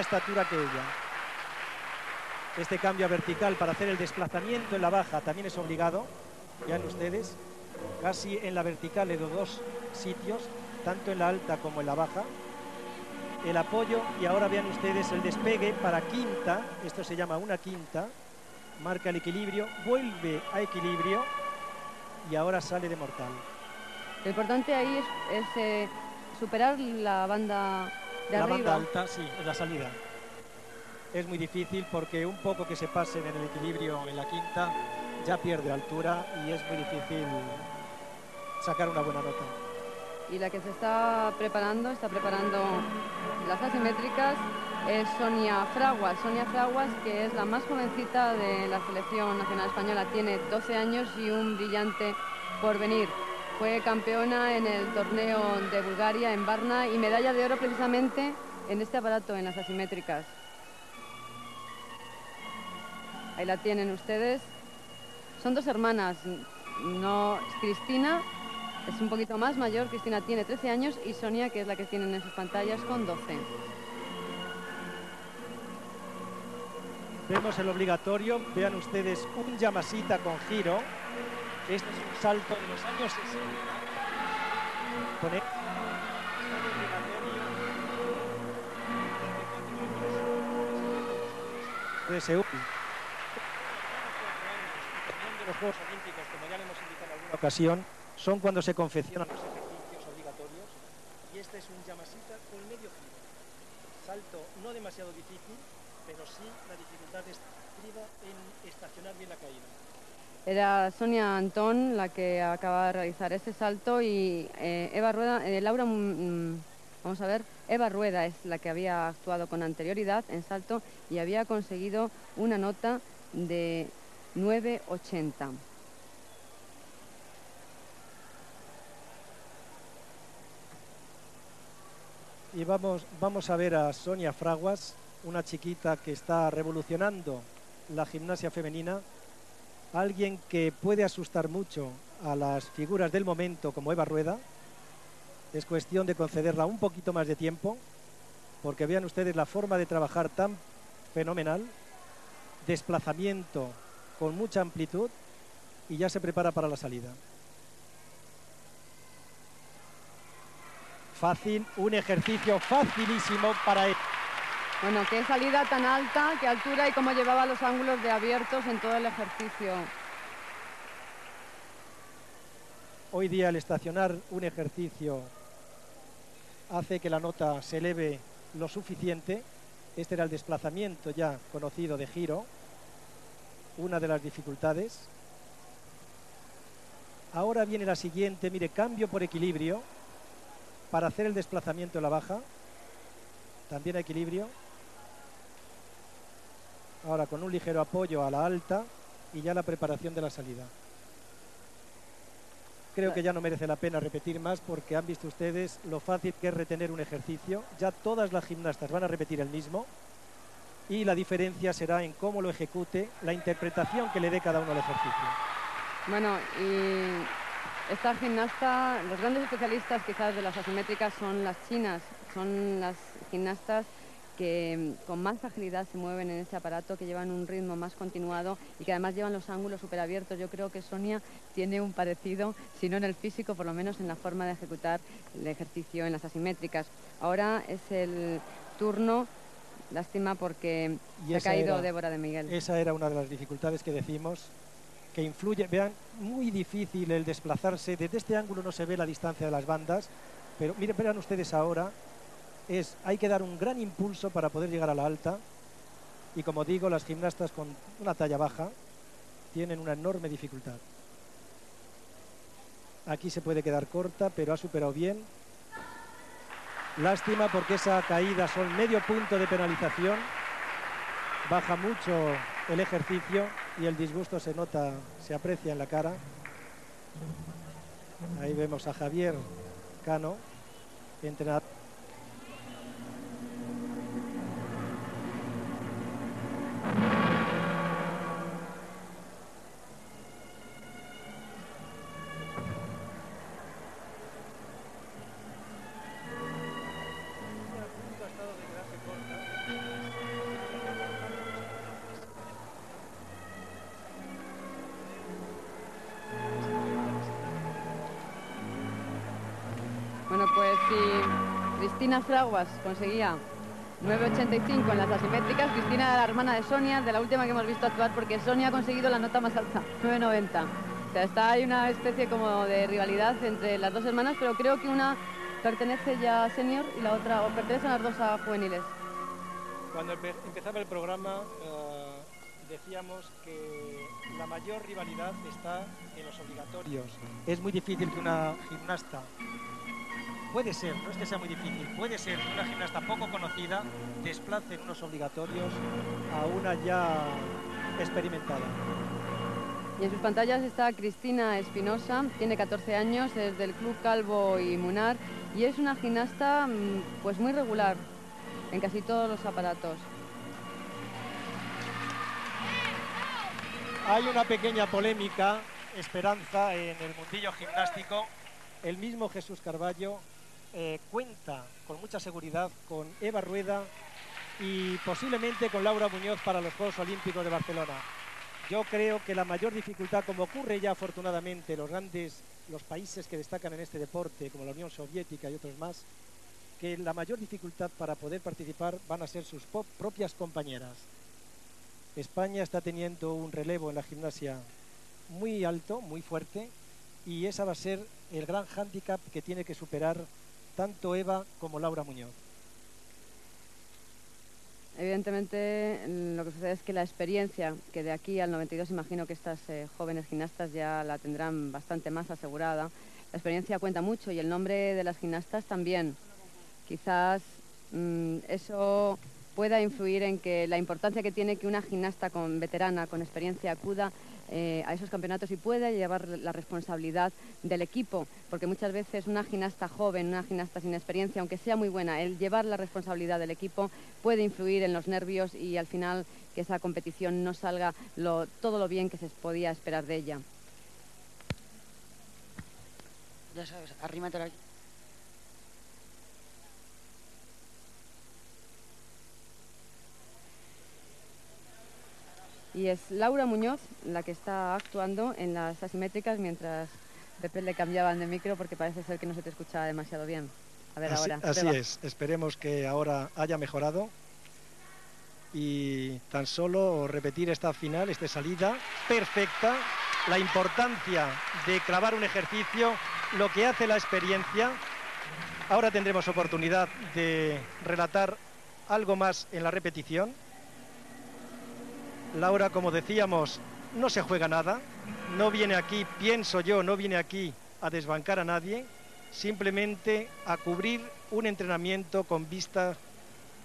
estatura que ella. Este cambio a vertical para hacer el desplazamiento en la baja también es obligado. Vean ustedes, casi en la vertical los dos sitios, tanto en la alta como en la baja. El apoyo y ahora vean ustedes el despegue para quinta, esto se llama una quinta, marca el equilibrio, vuelve a equilibrio y ahora sale de mortal. Lo importante ahí es, eh, superar la banda de la arriba. banda alta, sí, en la salida. Es muy difícil porque un poco que se pasen en el equilibrio en la quinta ya pierde altura y es muy difícil sacar una buena nota. Y la que se está preparando, está preparando las asimétricas, es Sonia Fraguas. Sonia Fraguas, que es la más jovencita de la selección nacional española, tiene 12 años y un brillante porvenir. Fue campeona en el torneo de Bulgaria en Varna y medalla de oro precisamente en este aparato, en las asimétricas. Ahí la tienen ustedes. Son dos hermanas, no Cristina es un poquito más mayor, Cristina tiene 13 años y Sonia, que es la que tienen en sus pantallas, con 12. Vemos el obligatorio, vean ustedes un llamasita con giro. Este es un salto de los años 60. Con de ocasión, son cuando se confeccionan los ejercicios obligatorios y este es un llamasita con medio giro. Salto no demasiado difícil, pero sí la dificultad estriba en estacionar bien la caída. Era Sonia Antón la que acaba de realizar ese salto y eh, Eva Rueda, eh, Laura, mm, mm, vamos a ver, Eva Rueda es la que había actuado con anterioridad en salto y había conseguido una nota de 9.80. Y vamos, vamos a ver a Sonia Fraguas, una chiquita que está revolucionando la gimnasia femenina, alguien que puede asustar mucho a las figuras del momento como Eva Rueda. Es cuestión de concederla un poquito más de tiempo, porque vean ustedes la forma de trabajar tan fenomenal, desplazamiento con mucha amplitud y ya se prepara para la salida. Fácil, un ejercicio facilísimo para él. Bueno, qué salida tan alta, qué altura y cómo llevaba los ángulos de abiertos en todo el ejercicio. Hoy día el estacionar un ejercicio hace que la nota se eleve lo suficiente. Este era el desplazamiento ya conocido de giro, una de las dificultades. Ahora viene la siguiente, mire, cambio por equilibrio para hacer el desplazamiento en la baja. También equilibrio. Ahora con un ligero apoyo a la alta y ya la preparación de la salida. Creo que ya no merece la pena repetir más porque han visto ustedes lo fácil que es retener un ejercicio. Ya todas las gimnastas van a repetir el mismo y la diferencia será en cómo lo ejecute, la interpretación que le dé cada uno al ejercicio. Bueno, y esta gimnasta, los grandes especialistas quizás de las asimétricas son las chinas, son las gimnastas que mm, con más agilidad se mueven en este aparato, que llevan un ritmo más continuado y que además llevan los ángulos súper abiertos. Yo creo que Sonia tiene un parecido, si no en el físico, por lo menos en la forma de ejecutar el ejercicio en las asimétricas. Ahora es el turno, lástima porque se ha caído era- Débora de Miguel. Esa era una de las dificultades que decimos, que influye, vean, muy difícil el desplazarse, desde este ángulo no se ve la distancia de las bandas, pero miren, vean ustedes ahora, es, hay que dar un gran impulso para poder llegar a la alta, y como digo, las gimnastas con una talla baja tienen una enorme dificultad. Aquí se puede quedar corta, pero ha superado bien. Lástima porque esa caída son medio punto de penalización baja mucho el ejercicio y el disgusto se nota, se aprecia en la cara. Ahí vemos a Javier Cano, entrenador. Cristina Fraguas conseguía 9.85 en las asimétricas. Cristina era la hermana de Sonia, de la última que hemos visto actuar, porque Sonia ha conseguido la nota más alta, 9.90. O sea, está hay una especie como de rivalidad entre las dos hermanas, pero creo que una pertenece ya a senior y la otra, o pertenecen las dos a juveniles. Cuando empezaba el programa eh, decíamos que la mayor rivalidad está en los obligatorios. Es muy difícil que una gimnasta puede ser, no es que sea muy difícil, puede ser que una gimnasta poco conocida desplace en unos obligatorios a una ya experimentada. Y en sus pantallas está Cristina Espinosa, tiene 14 años, es del Club Calvo y Munar y es una gimnasta mm, pues muy regular en casi todos los aparatos. Hay una pequeña polémica, esperanza, en el mundillo gimnástico. El mismo Jesús Carballo eh, cuenta con mucha seguridad con Eva Rueda y posiblemente con Laura Muñoz para los Juegos Olímpicos de Barcelona. Yo creo que la mayor dificultad, como ocurre ya afortunadamente los grandes, los países que destacan en este deporte, como la Unión Soviética y otros más, que la mayor dificultad para poder participar van a ser sus propias compañeras. España está teniendo un relevo en la gimnasia muy alto, muy fuerte, y esa va a ser el gran hándicap que tiene que superar tanto Eva como Laura Muñoz. Evidentemente lo que sucede es que la experiencia, que de aquí al 92 imagino que estas eh, jóvenes gimnastas ya la tendrán bastante más asegurada, la experiencia cuenta mucho y el nombre de las gimnastas también. Quizás mm, eso pueda influir en que la importancia que tiene que una gimnasta con veterana, con experiencia, acuda eh, a esos campeonatos y pueda llevar la responsabilidad del equipo, porque muchas veces una gimnasta joven, una gimnasta sin experiencia, aunque sea muy buena, el llevar la responsabilidad del equipo puede influir en los nervios y al final que esa competición no salga todo lo bien que se podía esperar de ella. Ya sabes, aquí. Y es Laura Muñoz la que está actuando en las asimétricas mientras Pepe le cambiaban de micro porque parece ser que no se te escucha demasiado bien. A ver así, ahora. Así es, esperemos que ahora haya mejorado y tan solo repetir esta final, esta salida perfecta, la importancia de clavar un ejercicio, lo que hace la experiencia. Ahora tendremos oportunidad de relatar algo más en la repetición. Laura, como decíamos, no se juega nada, no viene aquí, pienso yo, no viene aquí a desbancar a nadie, simplemente a cubrir un entrenamiento con vista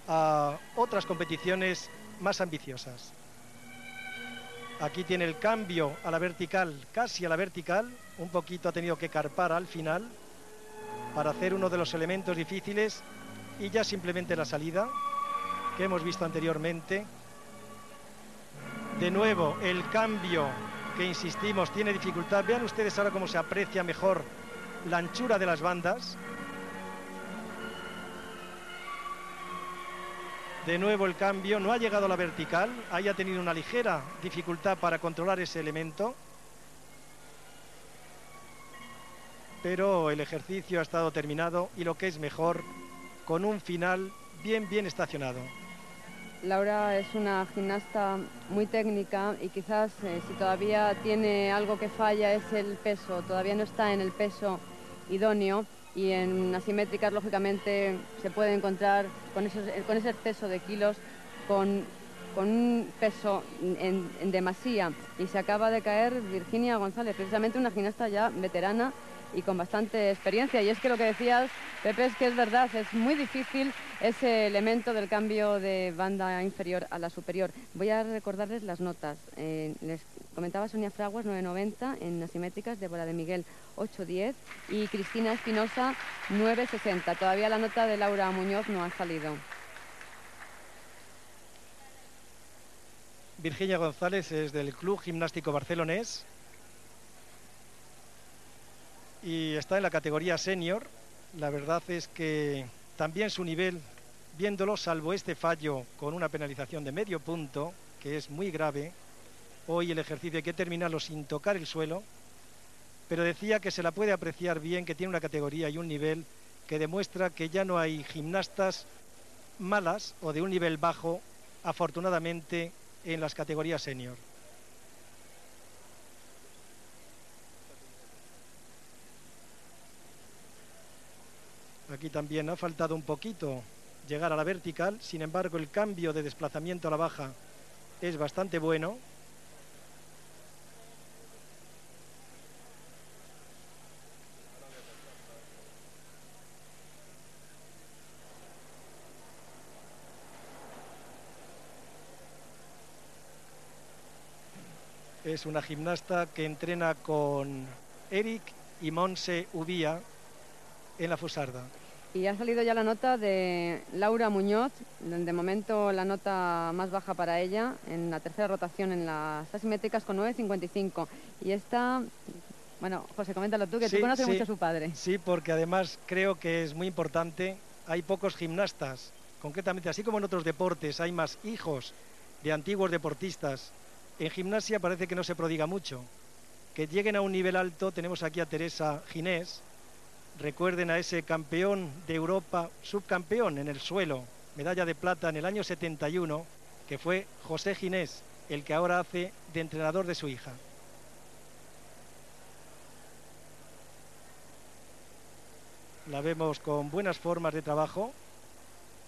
a otras competiciones más ambiciosas. Aquí tiene el cambio a la vertical, casi a la vertical, un poquito ha tenido que carpar al final para hacer uno de los elementos difíciles y ya simplemente la salida que hemos visto anteriormente de nuevo, el cambio que insistimos tiene dificultad. Vean ustedes ahora cómo se aprecia mejor la anchura de las bandas. De nuevo el cambio, no ha llegado a la vertical, ahí ha tenido una ligera dificultad para controlar ese elemento. Pero el ejercicio ha estado terminado y lo que es mejor, con un final bien, bien estacionado. Laura es una gimnasta muy técnica y quizás eh, si todavía tiene algo que falla es el peso, todavía no está en el peso idóneo y en asimétricas lógicamente se puede encontrar con, con ese exceso de kilos con, un peso en, en demasía. Y se acaba de caer Virginia González, precisamente una gimnasta ya veterana y con bastante experiencia. Y es que lo que decías, Pepe, es que es verdad, es muy difícil ese elemento del cambio de banda inferior a la superior. Voy a recordarles las notas. Eh, les comentaba Sonia Fraguas 9.90 en asimétricas, Débora de Miguel 8.10 y Cristina Espinosa 9.60. Todavía la nota de Laura Muñoz no ha salido. Virginia González es del Club Gimnástico Barcelonés y está en la categoría senior. La verdad es que también su nivel, viéndolo, salvo este fallo con una penalización de medio punto, que es muy grave, hoy el ejercicio hay que terminarlo sin tocar el suelo, pero decía que se la puede apreciar bien, que tiene una categoría y un nivel que demuestra que ya no hay gimnastas malas o de un nivel bajo, afortunadamente, en las categorías senior. Aquí también ha faltado un poquito llegar a la vertical, sin embargo el cambio de desplazamiento a la baja es bastante bueno. Es una gimnasta que entrena con Eric y Monse Ubía en la Fusarda. Y ha salido ya la nota de Laura Muñoz, de momento la nota más baja para ella, en la tercera rotación en las asimétricas con 9.55. Y esta, bueno, José, coméntalo tú, que tú conoces mucho a su padre. Sí, porque además creo que es muy importante, hay pocos gimnastas, concretamente, así como en otros deportes hay más hijos de antiguos deportistas, en gimnasia parece que no se prodiga mucho. Que lleguen a un nivel alto, tenemos aquí a Teresa Ginés, Recuerden a ese campeón de Europa, subcampeón en el suelo, medalla de plata en el año 71, que fue José Ginés, el que ahora hace de entrenador de su hija. La vemos con buenas formas de trabajo.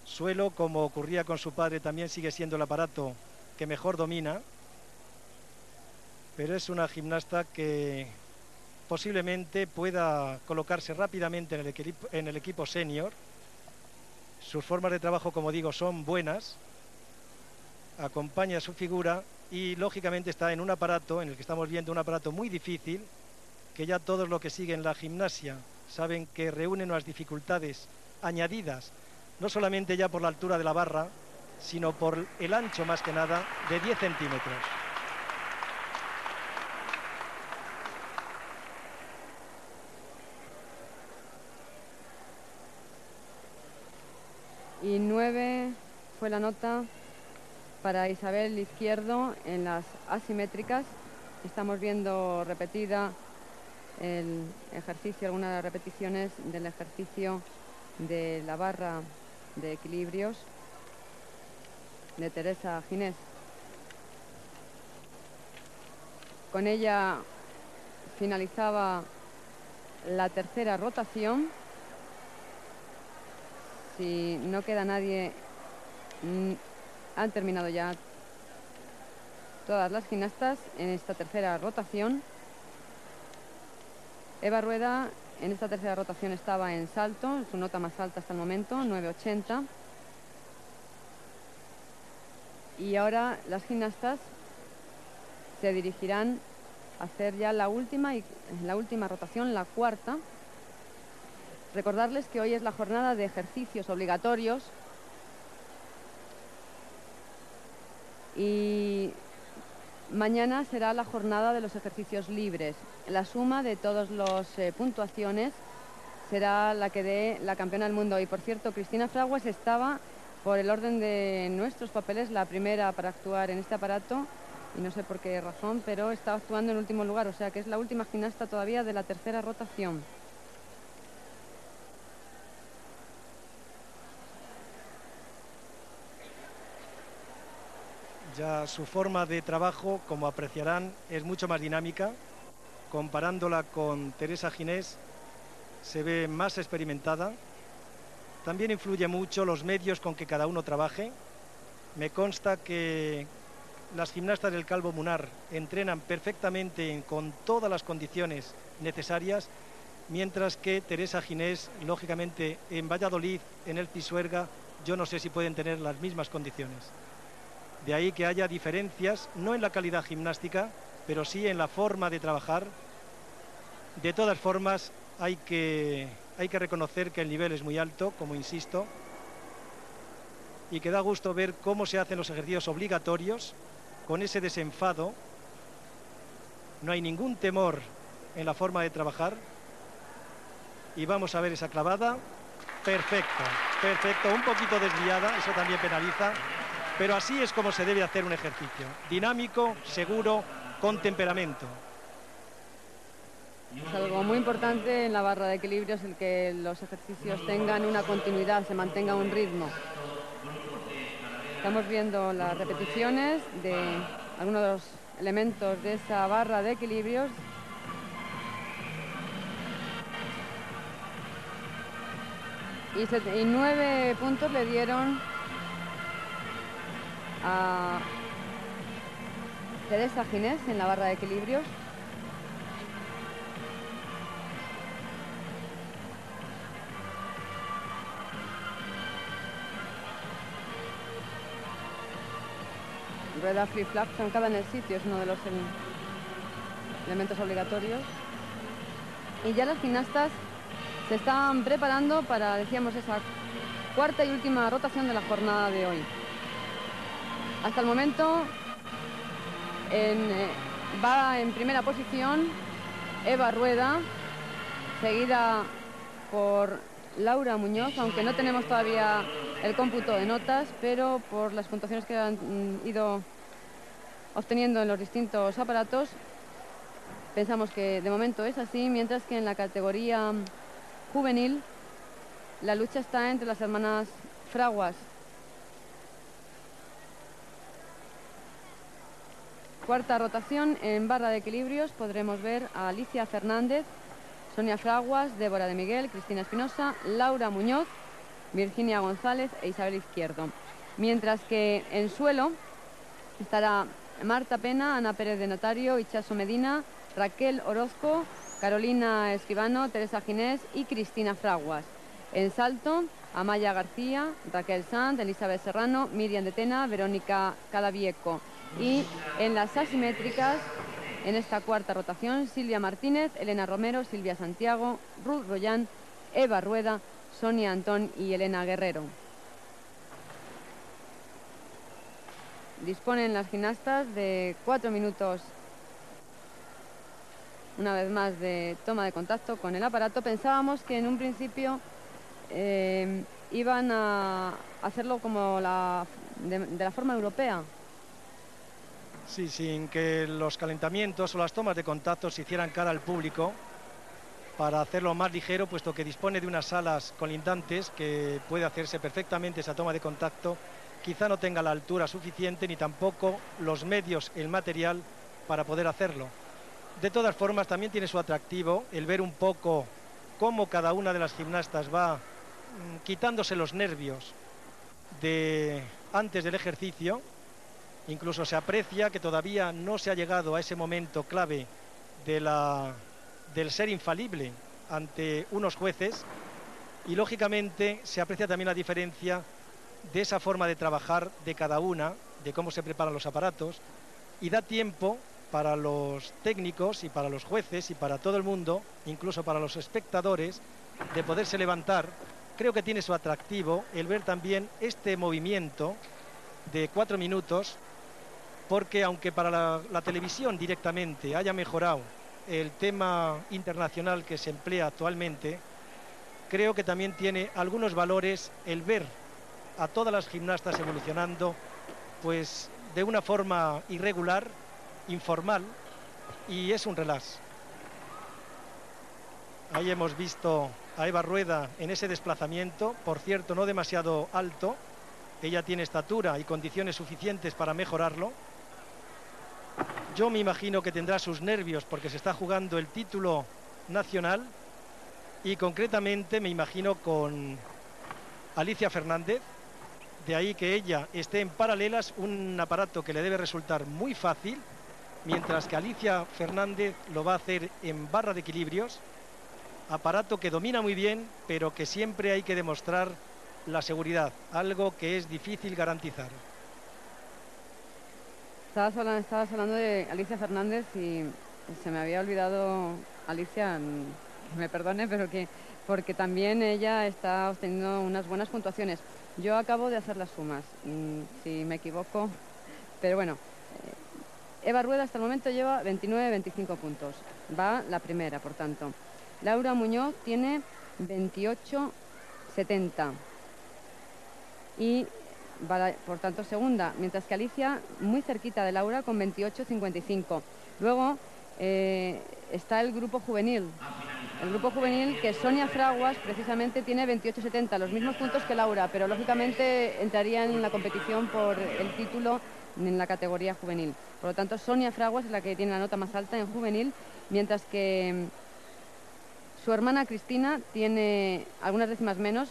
Suelo, como ocurría con su padre, también sigue siendo el aparato que mejor domina. Pero es una gimnasta que posiblemente pueda colocarse rápidamente en el, equipo, en el equipo senior. Sus formas de trabajo, como digo, son buenas. Acompaña su figura y lógicamente está en un aparato, en el que estamos viendo un aparato muy difícil, que ya todos los que siguen la gimnasia saben que reúne unas dificultades añadidas, no solamente ya por la altura de la barra, sino por el ancho más que nada de 10 centímetros. Y 9 fue la nota para Isabel Izquierdo en las asimétricas. Estamos viendo repetida el ejercicio, algunas repeticiones del ejercicio de la barra de equilibrios de Teresa Ginés. Con ella finalizaba la tercera rotación si no queda nadie, mm, han terminado ya todas las gimnastas en esta tercera rotación. Eva Rueda en esta tercera rotación estaba en salto, su nota más alta hasta el momento, 9.80. Y ahora las gimnastas se dirigirán a hacer ya la última, y, la última rotación, la cuarta, Recordarles que hoy es la jornada de ejercicios obligatorios y mañana será la jornada de los ejercicios libres. La suma de todas las eh, puntuaciones será la que dé la campeona del mundo. Y por cierto, Cristina Fraguas estaba, por el orden de nuestros papeles, la primera para actuar en este aparato y no sé por qué razón, pero estaba actuando en último lugar, o sea que es la última gimnasta todavía de la tercera rotación. Ya su forma de trabajo, como apreciarán, es mucho más dinámica. Comparándola con Teresa Ginés, se ve más experimentada. También influye mucho los medios con que cada uno trabaje. Me consta que las gimnastas del Calvo Munar entrenan perfectamente con todas las condiciones necesarias, mientras que Teresa Ginés, lógicamente, en Valladolid, en el Pisuerga, yo no sé si pueden tener las mismas condiciones. De ahí que haya diferencias, no en la calidad gimnástica, pero sí en la forma de trabajar. De todas formas, hay que, hay que reconocer que el nivel es muy alto, como insisto, y que da gusto ver cómo se hacen los ejercicios obligatorios con ese desenfado. No hay ningún temor en la forma de trabajar. Y vamos a ver esa clavada. Perfecto, perfecto. Un poquito desviada, eso también penaliza. Pero así es como se debe hacer un ejercicio, dinámico, seguro, con temperamento. Es algo muy importante en la barra de equilibrios el que los ejercicios tengan una continuidad, se mantenga un ritmo. Estamos viendo las repeticiones de algunos de los elementos de esa barra de equilibrios. Y, nueve puntos le dieron a Teresa Ginés en la barra de equilibrios. rueda flip-flap zancada en el sitio, es uno de los elementos obligatorios. Y ya las gimnastas se están preparando para, decíamos, esa cuarta y última rotación de la jornada de hoy. Hasta el momento eh, va en primera posición Eva Rueda, seguida por Laura Muñoz, aunque no tenemos todavía el cómputo de notas, pero por las puntuaciones que han mm, ido obteniendo en los distintos aparatos, pensamos que de momento es así, mientras que en la categoría juvenil la lucha está entre las hermanas Fraguas. Cuarta rotación en barra de equilibrios podremos ver a Alicia Fernández, Sonia Fraguas, Débora de Miguel, Cristina Espinosa, Laura Muñoz, Virginia González e Isabel Izquierdo. Mientras que en suelo estará Marta Pena, Ana Pérez de Notario, Ichaso Medina, Raquel Orozco, Carolina Escribano, Teresa Ginés y Cristina Fraguas. En salto, Amaya García, Raquel Sanz, Elizabeth Serrano, Miriam de Tena, Verónica Cadavieco. Y en las asimétricas, en esta cuarta rotación, Silvia Martínez, Elena Romero, Silvia Santiago, Ruth Royán, Eva Rueda, Sonia Antón y Elena Guerrero. Disponen las gimnastas de cuatro minutos, una vez más, de toma de contacto con el aparato. Pensábamos que en un principio eh, iban a hacerlo como la, de, la forma europea, Sí, sin que los calentamientos o las tomas de contacto se hicieran cara al público para hacerlo más ligero, puesto que dispone de unas salas colindantes que puede hacerse perfectamente esa toma de contacto quizá no tenga la altura suficiente ni tampoco los medios, el material para poder hacerlo. De todas formas, también tiene su atractivo el ver un poco cómo cada una de las gimnastas va mm, quitándose los nervios de antes del ejercicio. Incluso se aprecia que todavía no se ha llegado a ese momento clave de la, del ser infalible ante unos jueces y lógicamente se aprecia también la diferencia de esa forma de trabajar de cada una, de cómo se preparan los aparatos, y da tiempo para los técnicos y para los jueces y para todo el mundo, incluso para los espectadores, de poderse levantar. Creo que tiene su atractivo el ver también este movimiento de cuatro minutos, porque aunque para la, televisión directamente haya mejorado el tema internacional que se emplea actualmente, creo que también tiene algunos valores el ver a todas las gimnastas evolucionando pues de una forma irregular, informal y es un relax. Ahí hemos visto a Eva Rueda en ese desplazamiento, por cierto no demasiado alto, ella tiene estatura y condiciones suficientes para mejorarlo. Yo me imagino que tendrá sus nervios porque se está jugando el título nacional y concretamente me imagino con Alicia Fernández, de ahí que ella esté en paralelas, un aparato que le debe resultar muy fácil, mientras que Alicia Fernández lo va a hacer en barra de equilibrios, aparato que domina muy bien, pero que siempre hay que demostrar la seguridad, algo que es difícil garantizar. Estabas hablando, de Alicia Fernández y se me había olvidado, Alicia, me perdone, pero que porque también ella está obteniendo unas buenas puntuaciones. Yo acabo de hacer las sumas, mm, si me equivoco, pero bueno, eh, Eva Rueda hasta el momento lleva 29-25 puntos, va la primera, por tanto. Laura Muñoz tiene 28-70 y va, por tanto, segunda, mientras que Alicia muy cerquita de Laura con 28-55. Luego eh, está el grupo juvenil. El grupo juvenil que Sonia Fraguas precisamente tiene 28-70, los mismos puntos que Laura, pero lógicamente entraría en la competición por el título en la categoría juvenil. Por lo tanto, Sonia Fraguas es la que tiene la nota más alta en juvenil, mientras que mm, su hermana Cristina tiene algunas décimas menos,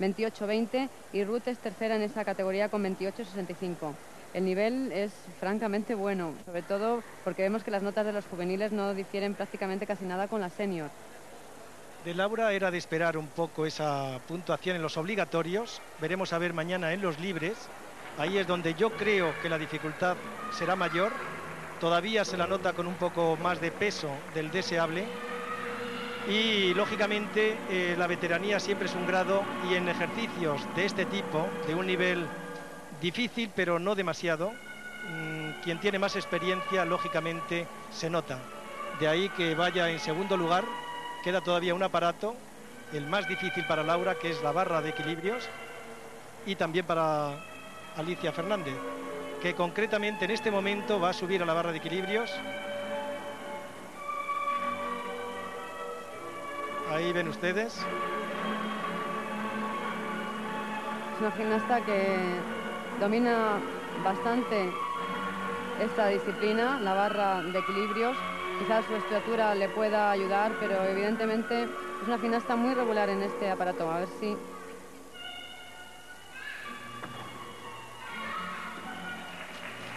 28-20, y Ruth es tercera en esa categoría con 28-65 el nivel es francamente bueno, sobre todo porque vemos que las notas de los juveniles no difieren prácticamente casi nada con las senior. De Laura era de esperar un poco esa puntuación en los obligatorios. Veremos a ver mañana en los libres. Ahí es donde yo creo que la dificultad será mayor. Todavía se la nota con un poco más de peso del deseable. Y lógicamente eh, la veteranía siempre es un grado y en ejercicios de este tipo, de un nivel Difícil, pero no demasiado. Mm, quien tiene más experiencia, lógicamente, se nota. De ahí que vaya en segundo lugar. Queda todavía un aparato, el más difícil para Laura, que es la barra de equilibrios, y también para Alicia Fernández, que concretamente en este momento va a subir a la barra de equilibrios. Ahí ven ustedes. Es una gimnasta que domina bastante esta disciplina, la barra de equilibrios. Quizás su estatura le pueda ayudar, pero evidentemente es una gimnasta muy regular en este aparato. A ver si...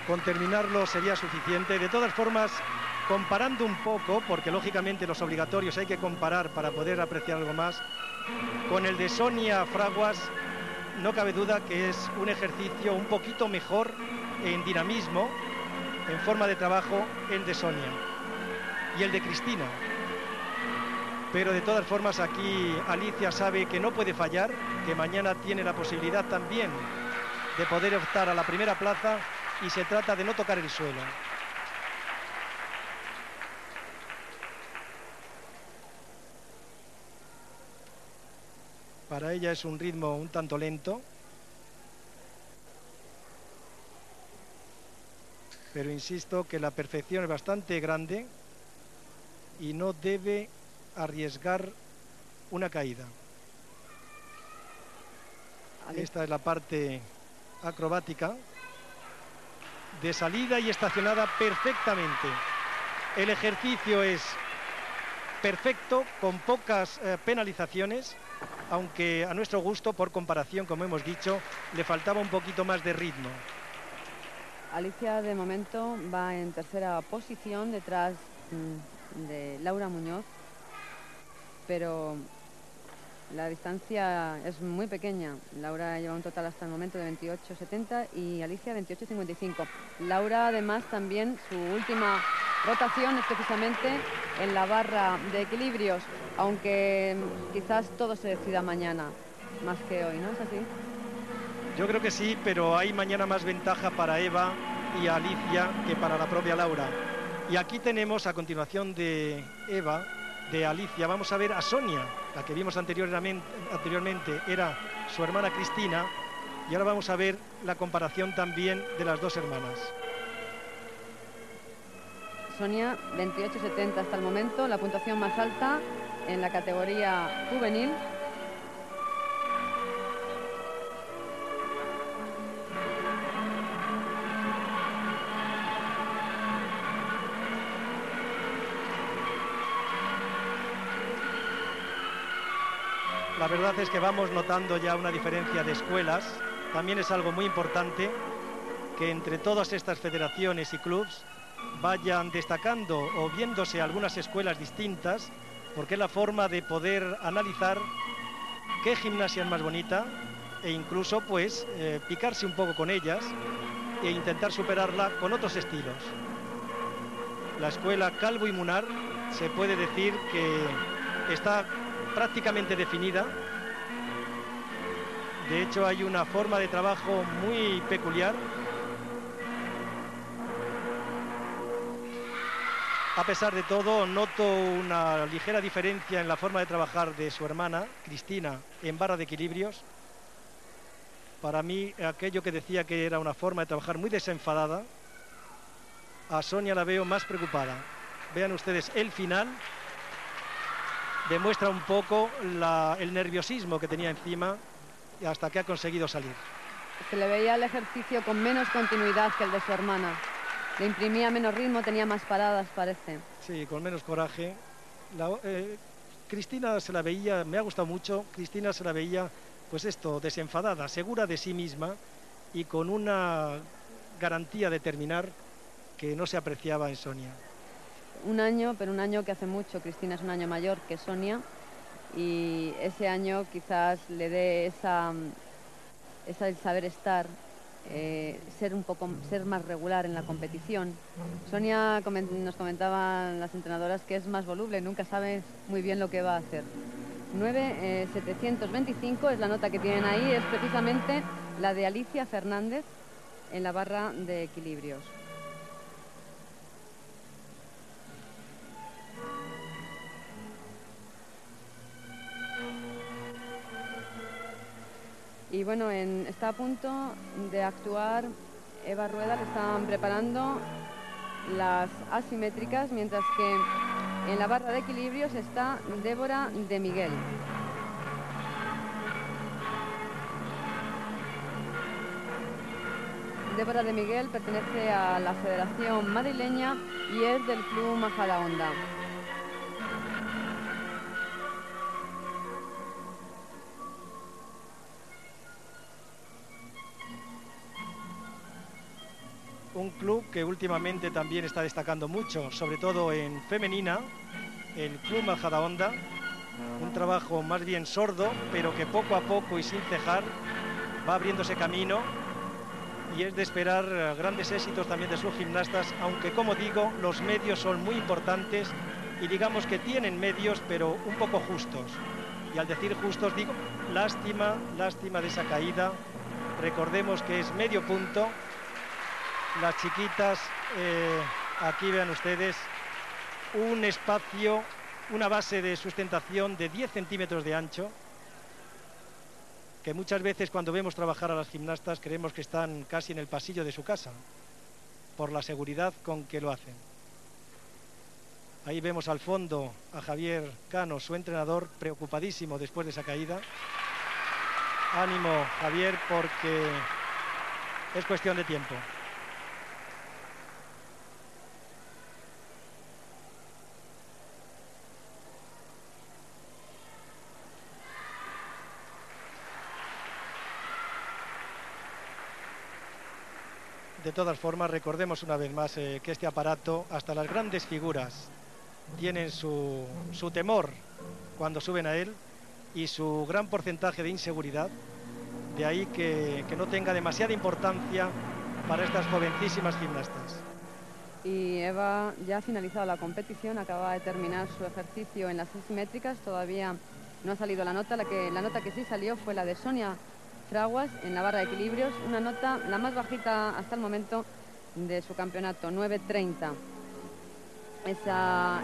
Con terminarlo sería suficiente. De todas formas, comparando un poco, porque lógicamente los obligatorios hay que comparar para poder apreciar algo más, con el de Sonia Fraguas no cabe duda que es un ejercicio un poquito mejor en dinamismo, en forma de trabajo, el de Sonia y el de Cristina. Pero de todas formas aquí Alicia sabe que no puede fallar, que mañana tiene la posibilidad también de poder optar a la primera plaza y se trata de no tocar el suelo. Para ella es un ritmo un tanto lento. Pero insisto que la perfección es bastante grande y no debe arriesgar una caída. Esta es la parte acrobática de salida y estacionada perfectamente. El ejercicio es perfecto, con pocas eh, penalizaciones aunque a nuestro gusto, por comparación, como hemos dicho, le faltaba un poquito más de ritmo. Alicia de momento va en tercera posición detrás mm, de Laura Muñoz, pero la distancia es muy pequeña. Laura lleva un total hasta el momento de 28.70 y Alicia 28.55. Laura además también su última rotación es precisamente en la barra de equilibrios, aunque quizás todo se decida mañana más que hoy, ¿no es así? Yo creo que sí, pero hay mañana más ventaja para Eva y Alicia que para la propia Laura. Y aquí tenemos a continuación de Eva, de Alicia, vamos a ver a Sonia, la que vimos anteriormente, anteriormente era su hermana Cristina, y ahora vamos a ver la comparación también de las dos hermanas. Sonia 28.70 hasta el momento, la puntuación más alta en la categoría juvenil. La verdad es que vamos notando ya una diferencia de escuelas. También es algo muy importante que entre todas estas federaciones y clubes vayan destacando o viéndose algunas escuelas distintas, porque es la forma de poder analizar qué gimnasia es más bonita e incluso pues eh, picarse un poco con ellas e intentar superarla con otros estilos. La escuela Calvo y Munar se puede decir que está prácticamente definida. De hecho hay una forma de trabajo muy peculiar A pesar de todo, noto una ligera diferencia en la forma de trabajar de su hermana, Cristina, en barra de equilibrios. Para mí, aquello que decía que era una forma de trabajar muy desenfadada, a Sonia la veo más preocupada. vean ustedes el final, demuestra un poco el nerviosismo que tenía encima hasta que ha conseguido salir. Se le veía el ejercicio con menos continuidad que el de su hermana. Le imprimía menos ritmo, tenía más paradas, parece. Sí, con menos coraje. Eh, Cristina se la veía, me ha gustado mucho, Cristina se la veía, pues esto, desenfadada, segura de sí misma y con una garantía de terminar que no se apreciaba en Sonia. Un año, pero un año que hace mucho. Cristina es un año mayor que Sonia y ese año quizás le dé esa, esa el saber estar, eh, ser un poco ser más regular en la competición. Sonia nos comentaban las entrenadoras que es más voluble, nunca sabe muy bien lo que va a hacer. 9,725 eh, es la nota que tienen ahí, es precisamente la de Alicia Fernández en la barra de equilibrios. Y bueno, está a punto de actuar Eva Rueda, le están preparando las asimétricas, mientras que en la barra de equilibrios está Débora de Miguel. Débora de Miguel pertenece a la Federación Madrileña y es del Club Majadahonda. Club que últimamente también está destacando mucho, sobre todo en femenina, el Club Majadahonda, un trabajo más bien sordo, pero que poco a poco y sin cejar va abriéndose camino y es de esperar eh, grandes éxitos también de sus gimnastas, aunque como digo, los medios son muy importantes y digamos que tienen medios, pero un poco justos. Y al decir justos digo, lástima, lástima de esa caída. Recordemos que es medio punto las chiquitas, eh, aquí vean ustedes, un espacio, una base de sustentación de 10 centímetros de ancho, que muchas veces cuando vemos trabajar a las gimnastas creemos que están casi en el pasillo de su casa, por la seguridad con que lo hacen. Ahí vemos al fondo a Javier Cano, su entrenador, preocupadísimo después de esa caída. Ánimo, Javier, porque es cuestión de tiempo. De todas formas, recordemos una vez más eh, que este aparato, hasta las grandes figuras, tienen su, temor cuando suben a él y su gran porcentaje de inseguridad. De ahí que, que no tenga demasiada importancia para estas jovencísimas gimnastas. Y Eva ya ha finalizado la competición, acaba de terminar su ejercicio en las asimétricas, todavía no ha salido la nota, la, que, la nota que sí salió fue la de Sonia fraguas en la barra de equilibrios, una nota la más bajita hasta el momento de su campeonato, 9.30.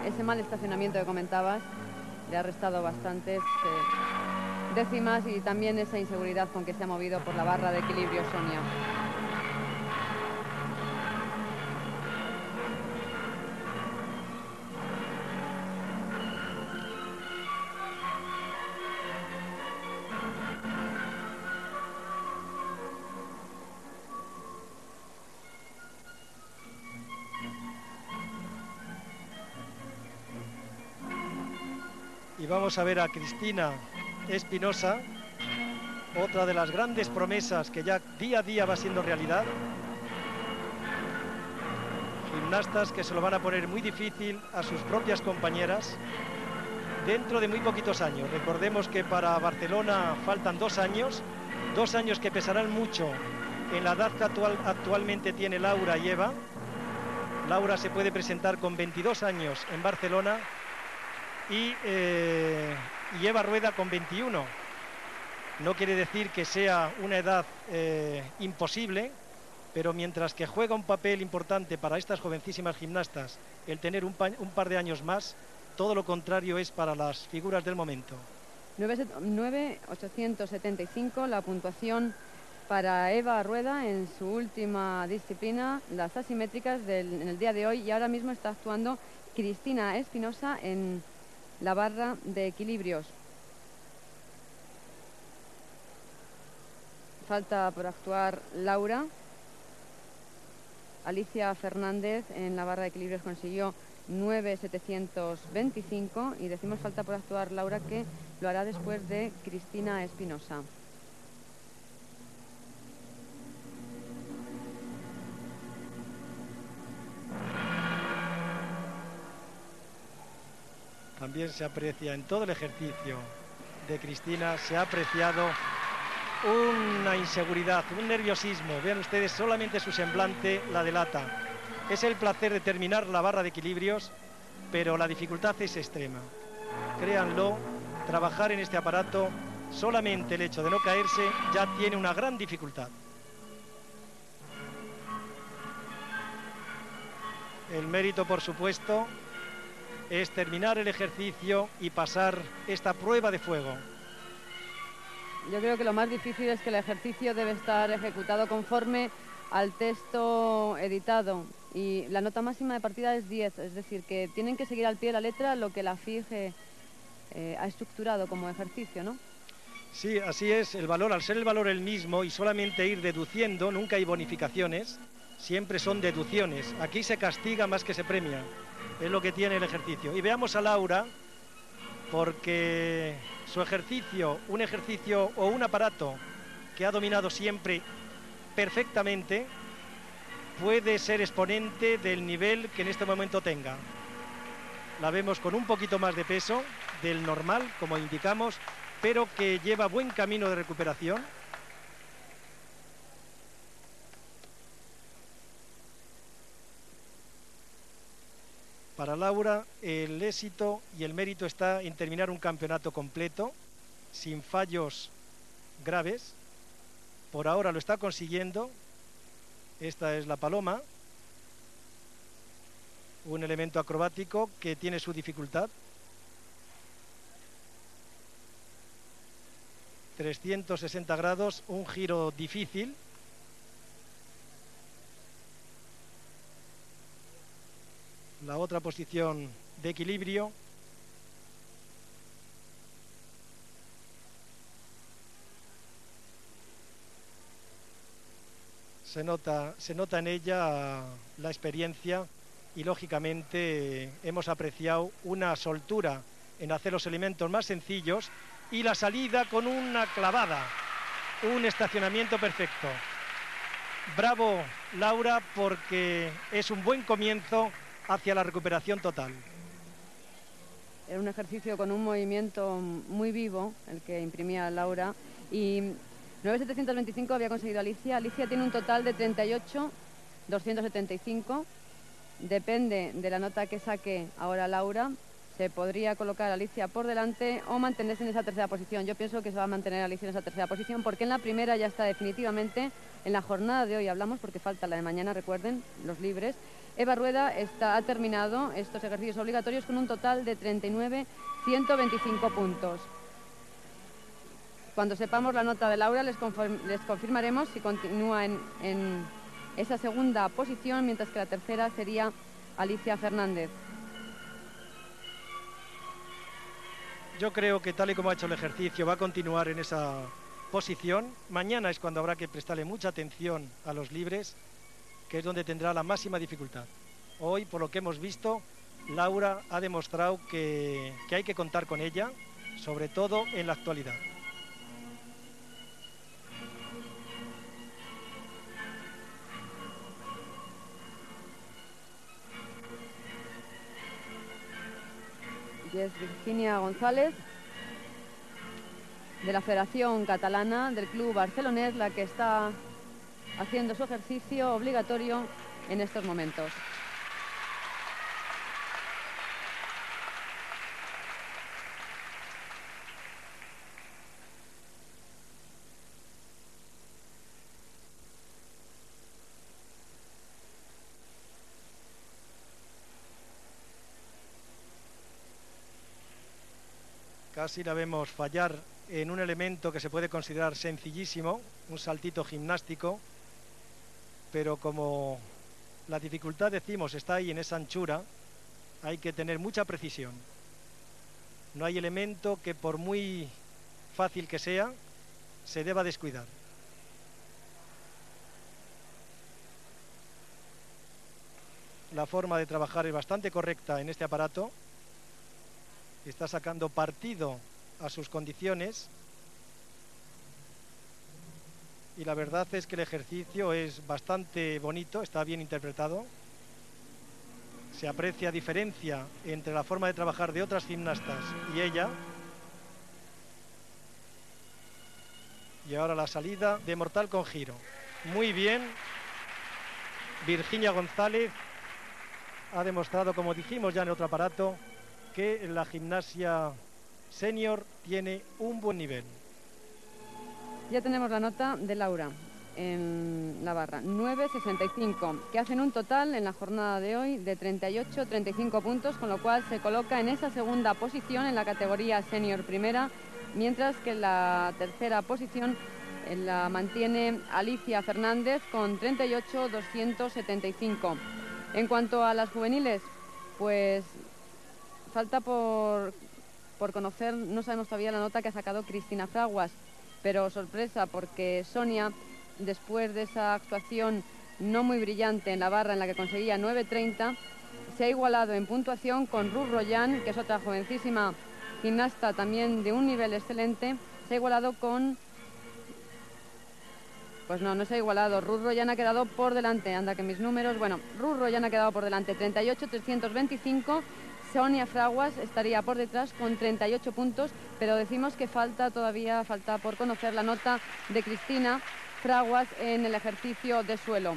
ese mal estacionamiento que comentabas le ha restado bastantes eh, décimas y también esa inseguridad con que se ha movido por la barra de equilibrio Sonia. Vamos a ver a Cristina Espinosa, otra de las grandes promesas que ya día a día va siendo realidad. Gimnastas que se lo van a poner muy difícil a sus propias compañeras dentro de muy poquitos años. Recordemos que para Barcelona faltan dos años, dos años que pesarán mucho en la edad que actual, actualmente tiene Laura y Eva. Laura se puede presentar con 22 años en Barcelona y, eh, lleva Rueda con 21. No quiere decir que sea una edad eh, imposible, pero mientras que juega un papel importante para estas jovencísimas gimnastas el tener un, par de años más, todo lo contrario es para las figuras del momento. 9.875 la puntuación para Eva Rueda en su última disciplina, las asimétricas del, en el día de hoy y ahora mismo está actuando Cristina Espinosa en la barra de equilibrios. Falta por actuar Laura. Alicia Fernández en la barra de equilibrios consiguió 9.725 y decimos falta por actuar Laura que lo hará después de Cristina Espinosa. También se aprecia en todo el ejercicio de Cristina, se ha apreciado una inseguridad, un nerviosismo. Vean ustedes, solamente su semblante la delata. Es el placer de terminar la barra de equilibrios, pero la dificultad es extrema. Créanlo, trabajar en este aparato, solamente el hecho de no caerse ya tiene una gran dificultad. El mérito, por supuesto, es terminar el ejercicio y pasar esta prueba de fuego. Yo creo que lo más difícil es que el ejercicio debe estar ejecutado conforme al texto editado y la nota máxima de partida es 10, es decir, que tienen que seguir al pie de la letra lo que la FIG eh, ha estructurado como ejercicio, ¿no? Sí, así es, el valor, al ser el valor el mismo y solamente ir deduciendo, nunca hay bonificaciones, siempre son deducciones. Aquí se castiga más que se premia, es lo que tiene el ejercicio. Y veamos a Laura, porque su ejercicio, un ejercicio o un aparato que ha dominado siempre perfectamente, puede ser exponente del nivel que en este momento tenga. La vemos con un poquito más de peso del normal, como indicamos, pero que lleva buen camino de recuperación. Para Laura el éxito y el mérito está en terminar un campeonato completo, sin fallos graves. Por ahora lo está consiguiendo. Esta es la paloma, un elemento acrobático que tiene su dificultad. 360 grados, un giro difícil. La otra posición de equilibrio. Se nota, se nota en ella la experiencia y lógicamente hemos apreciado una soltura en hacer los elementos más sencillos y la salida con una clavada, un estacionamiento perfecto. Bravo Laura porque es un buen comienzo hacia la recuperación total. Era un ejercicio con un movimiento muy vivo, el que imprimía Laura, y 9.725 había conseguido Alicia. Alicia tiene un total de 38.275. Depende de la nota que saque ahora Laura, se podría colocar Alicia por delante o mantenerse en esa tercera posición. Yo pienso que se va a mantener Alicia en esa tercera posición porque en la primera ya está definitivamente, en la jornada de hoy hablamos porque falta la de mañana, recuerden, los libres. Eva Rueda ha terminado estos ejercicios obligatorios con un total de 39.125 puntos. Cuando sepamos la nota de Laura les, les confirmaremos si continúa en, en esa segunda posición, mientras que la tercera sería Alicia Fernández. Yo creo que tal y como ha hecho el ejercicio va a continuar en esa posición. Mañana es cuando habrá que prestarle mucha atención a los libres, que es donde tendrá la máxima dificultad. Hoy, por lo que hemos visto, Laura ha demostrado que, que hay que contar con ella, sobre todo en la actualidad. y es Virginia González de la Federación Catalana del Club Barcelonés la que está haciendo su ejercicio obligatorio en estos momentos. Casi la vemos fallar en un elemento que se puede considerar sencillísimo, un saltito gimnástico, pero como la dificultad, decimos, está ahí en esa anchura, hay que tener mucha precisión. No hay elemento que por muy fácil que sea, se deba descuidar. La forma de trabajar es bastante correcta en este aparato. Está sacando partido a sus condiciones. Y la verdad es que el ejercicio es bastante bonito, está bien interpretado. Se aprecia diferencia entre la forma de trabajar de otras gimnastas y ella. Y ahora la salida de Mortal con giro. Muy bien. Virginia González ha demostrado, como dijimos ya en otro aparato, que la gimnasia senior tiene un buen nivel. Ya tenemos la nota de Laura en la barra, 9.65, que hacen un total en la jornada de hoy de 38-35 puntos, con lo cual se coloca en esa segunda posición en la categoría senior primera, mientras que la tercera posición eh, la mantiene Alicia Fernández con 38-275. En cuanto a las juveniles, pues falta por, por conocer, no sabemos todavía la nota que ha sacado Cristina Fraguas, pero sorpresa porque Sonia, después de esa actuación no muy brillante en la barra en la que conseguía 9.30, se ha igualado en puntuación con Ruth Royan, que es otra jovencísima gimnasta también de un nivel excelente, se ha igualado con pues no, no se ha igualado. Ruth Royan ha quedado por delante. Anda que mis números. Bueno, Ruth Royan ha quedado por delante. 38-325. Sonia Fraguas estaría por detrás con 38 puntos, pero decimos que falta todavía, falta por conocer la nota de Cristina Fraguas en el ejercicio de suelo.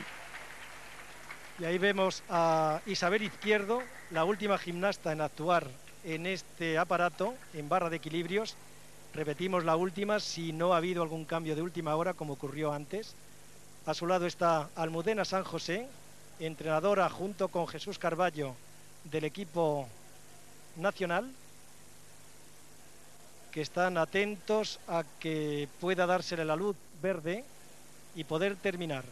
Y ahí vemos a Isabel Izquierdo, la última gimnasta en actuar en este aparato, en barra de equilibrios, Repetimos la última si no ha habido algún cambio de última hora como ocurrió antes. A su lado está Almudena San José, entrenadora junto con Jesús Carballo del equipo nacional, que están atentos a que pueda dársele la luz verde y poder terminar.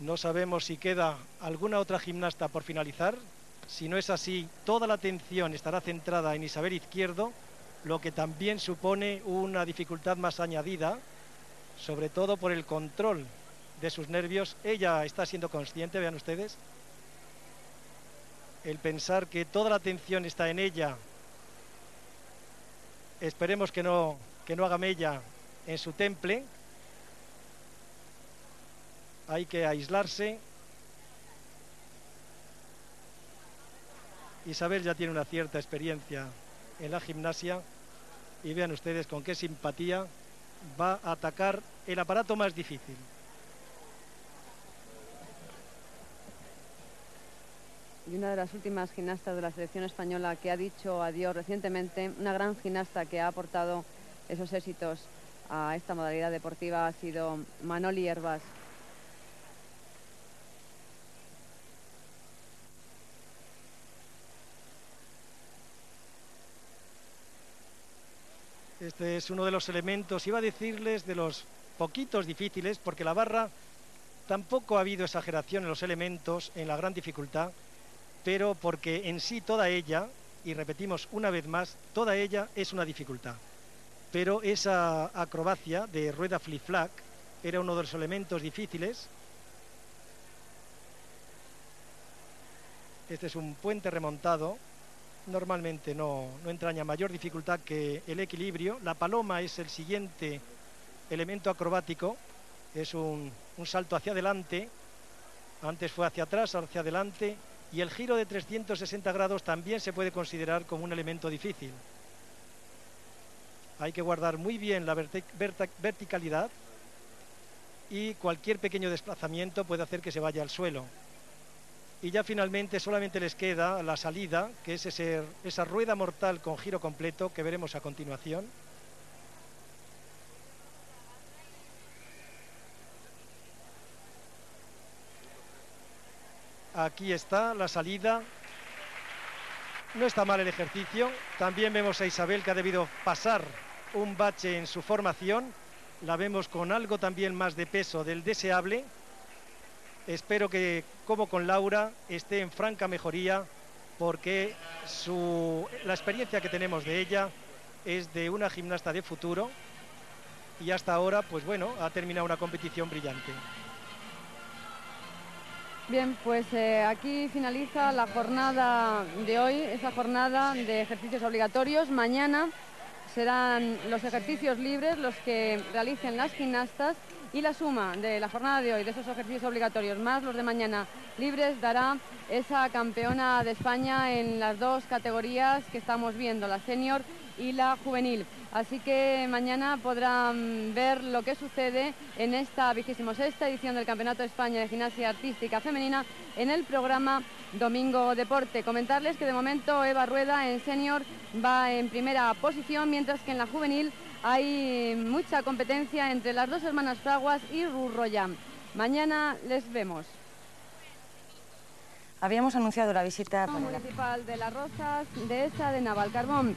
No sabemos si queda alguna otra gimnasta por finalizar. Si no es así, toda la atención estará centrada en Isabel Izquierdo, lo que también supone una dificultad más añadida, sobre todo por el control de sus nervios. Ella está siendo consciente, vean ustedes, el pensar que toda la atención está en ella. Esperemos que no, que no haga mella en su temple. Hay que aislarse Isabel ya tiene una cierta experiencia en la gimnasia y vean ustedes con qué simpatía va a atacar el aparato más difícil. Y una de las últimas gimnastas de la selección española que ha dicho adiós recientemente, una gran gimnasta que ha aportado esos éxitos a esta modalidad deportiva ha sido Manoli Herbas. Este es uno de los elementos, iba a decirles, de los poquitos difíciles, porque la barra tampoco ha habido exageración en los elementos, en la gran dificultad, pero porque en sí toda ella, y repetimos una vez más, toda ella es una dificultad. Pero esa acrobacia de rueda flip-flag era uno de los elementos difíciles. Este es un puente remontado normalmente no, entraña mayor dificultad que el equilibrio. La paloma es el siguiente elemento acrobático, es un, un salto hacia adelante, antes fue hacia atrás, hacia adelante, y el giro de 360 grados también se puede considerar como un elemento difícil. Hay que guardar muy bien la verticalidad y cualquier pequeño desplazamiento puede hacer que se vaya al suelo y ya finalmente solamente les queda la salida, que es esa rueda mortal con giro completo que veremos a continuación. Aquí está la salida No está mal el ejercicio. También vemos a Isabel que ha debido pasar un bache en su formación. La vemos con algo también más de peso del deseable. Espero que, como con Laura, esté en franca mejoría porque la experiencia que tenemos de ella es de una gimnasta de futuro y hasta ahora, pues bueno, ha terminado una competición brillante. Bien, pues eh, aquí finaliza la jornada de hoy, esa jornada de ejercicios obligatorios. Mañana serán los ejercicios libres los que realicen las gimnastas y la suma de la jornada de hoy, de esos ejercicios obligatorios, más los de mañana libres, dará esa campeona de España en las dos categorías que estamos viendo, la senior y la juvenil. Así que mañana podrán ver lo que sucede en esta vigésimo sexta edición del Campeonato de España de Gimnasia Artística Femenina en el programa Domingo Deporte. Comentarles que de momento Eva Rueda en senior va en primera posición, mientras que en la juvenil hay mucha competencia entre las dos hermanas Fraguas y Rurroyam. Mañana les vemos. Habíamos anunciado la visita municipal de Las Rosas de esa de Navalcarbón.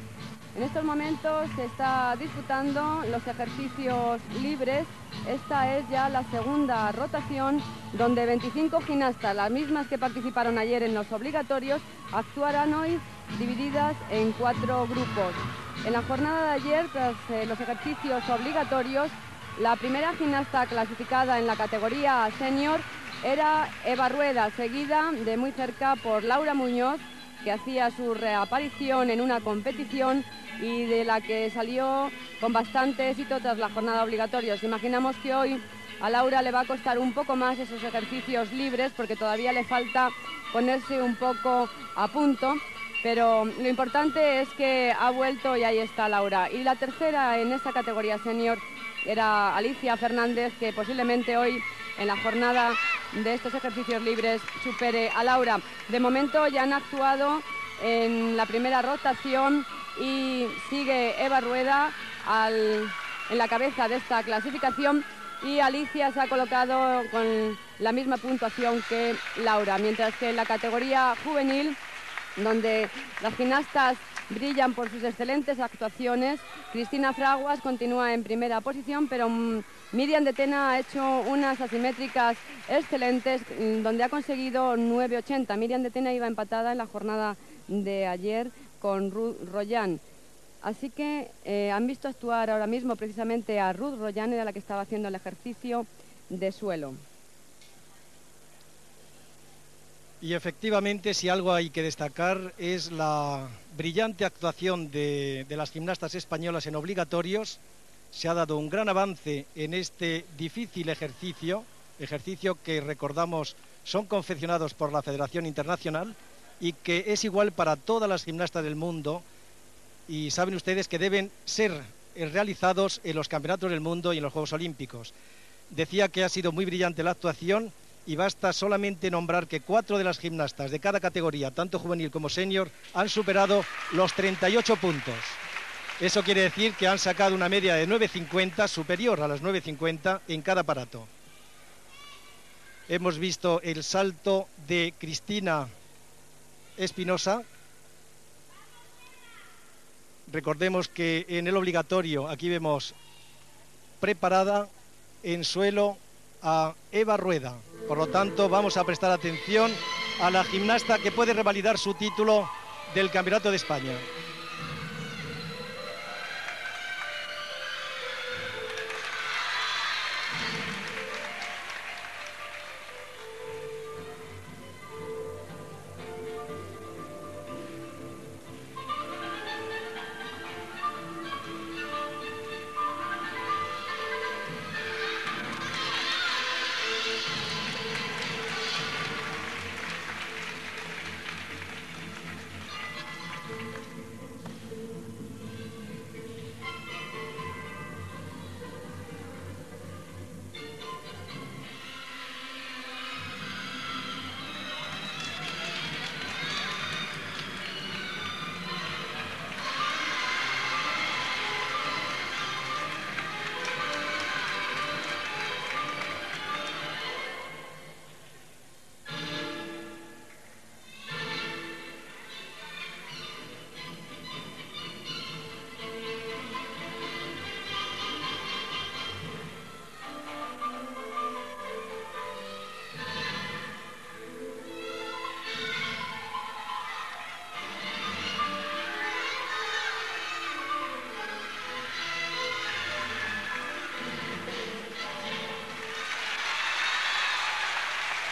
En estos momentos se está disputando los ejercicios libres. Esta es ya la segunda rotación donde 25 gimnastas, las mismas que participaron ayer en los obligatorios, actuarán hoy divididas en cuatro grupos. En la jornada de ayer, tras eh, los ejercicios obligatorios, la primera gimnasta clasificada en la categoría senior era Eva Rueda, seguida de muy cerca por Laura Muñoz, que hacía su reaparición en una competición y de la que salió con bastante éxito tras la jornada obligatoria. Imaginamos que hoy a Laura le va a costar un poco más esos ejercicios libres porque todavía le falta ponerse un poco a punto, pero lo importante es que ha vuelto y ahí está Laura. Y la tercera en esta categoría senior era Alicia Fernández, que posiblemente hoy en la jornada de estos ejercicios libres supere a Laura. De momento ya han actuado en la primera rotación y sigue Eva Rueda en la cabeza de esta clasificación y Alicia se ha colocado con la misma puntuación que Laura, mientras que en la categoría juvenil, donde las gimnastas brillan por sus excelentes actuaciones, Cristina Fraguas continúa en primera posición, pero mm, Miriam de Tena ha hecho unas asimétricas excelentes, mm, donde ha conseguido 9.80. Miriam de Tena iba empatada en la jornada de ayer con Ruth Royan. Así que eh, han visto actuar ahora mismo precisamente a Ruth Royan, era la que estaba haciendo el ejercicio de suelo. Y efectivamente, si algo hay que destacar es la brillante actuación de, las gimnastas españolas en obligatorios. Se ha dado un gran avance en este difícil ejercicio, ejercicio que recordamos son confeccionados por la Federación Internacional y que es igual para todas las gimnastas del mundo y saben ustedes que deben ser eh, realizados en los campeonatos del mundo y en los Juegos Olímpicos. Decía que ha sido muy brillante la actuación y basta solamente nombrar que cuatro de las gimnastas de cada categoría, tanto juvenil como senior, han superado los 38 puntos. Eso quiere decir que han sacado una media de 9.50 superior a las 9.50 en cada aparato. Hemos visto el salto de Cristina Espinosa. Recordemos que en el obligatorio, aquí vemos preparada en suelo a Eva Rueda. Por lo tanto, vamos a prestar atención a la gimnasta que puede revalidar su título del Campeonato de España.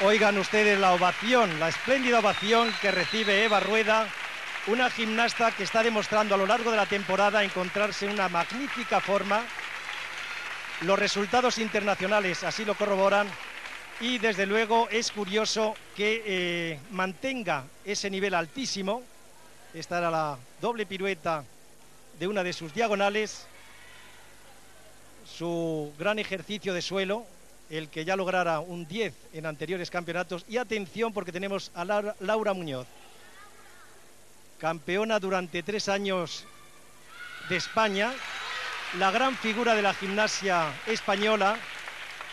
Oigan ustedes la ovación, la espléndida ovación que recibe Eva Rueda, una gimnasta que está demostrando a lo largo de la temporada encontrarse en una magnífica forma. Los resultados internacionales así lo corroboran y desde luego es curioso que eh, mantenga ese nivel altísimo. Esta era la doble pirueta de una de sus diagonales, su gran ejercicio de suelo, el que ya lograra un 10 en anteriores campeonatos. Y atención porque tenemos a Laura, Muñoz, campeona durante tres años de España, la gran figura de la gimnasia española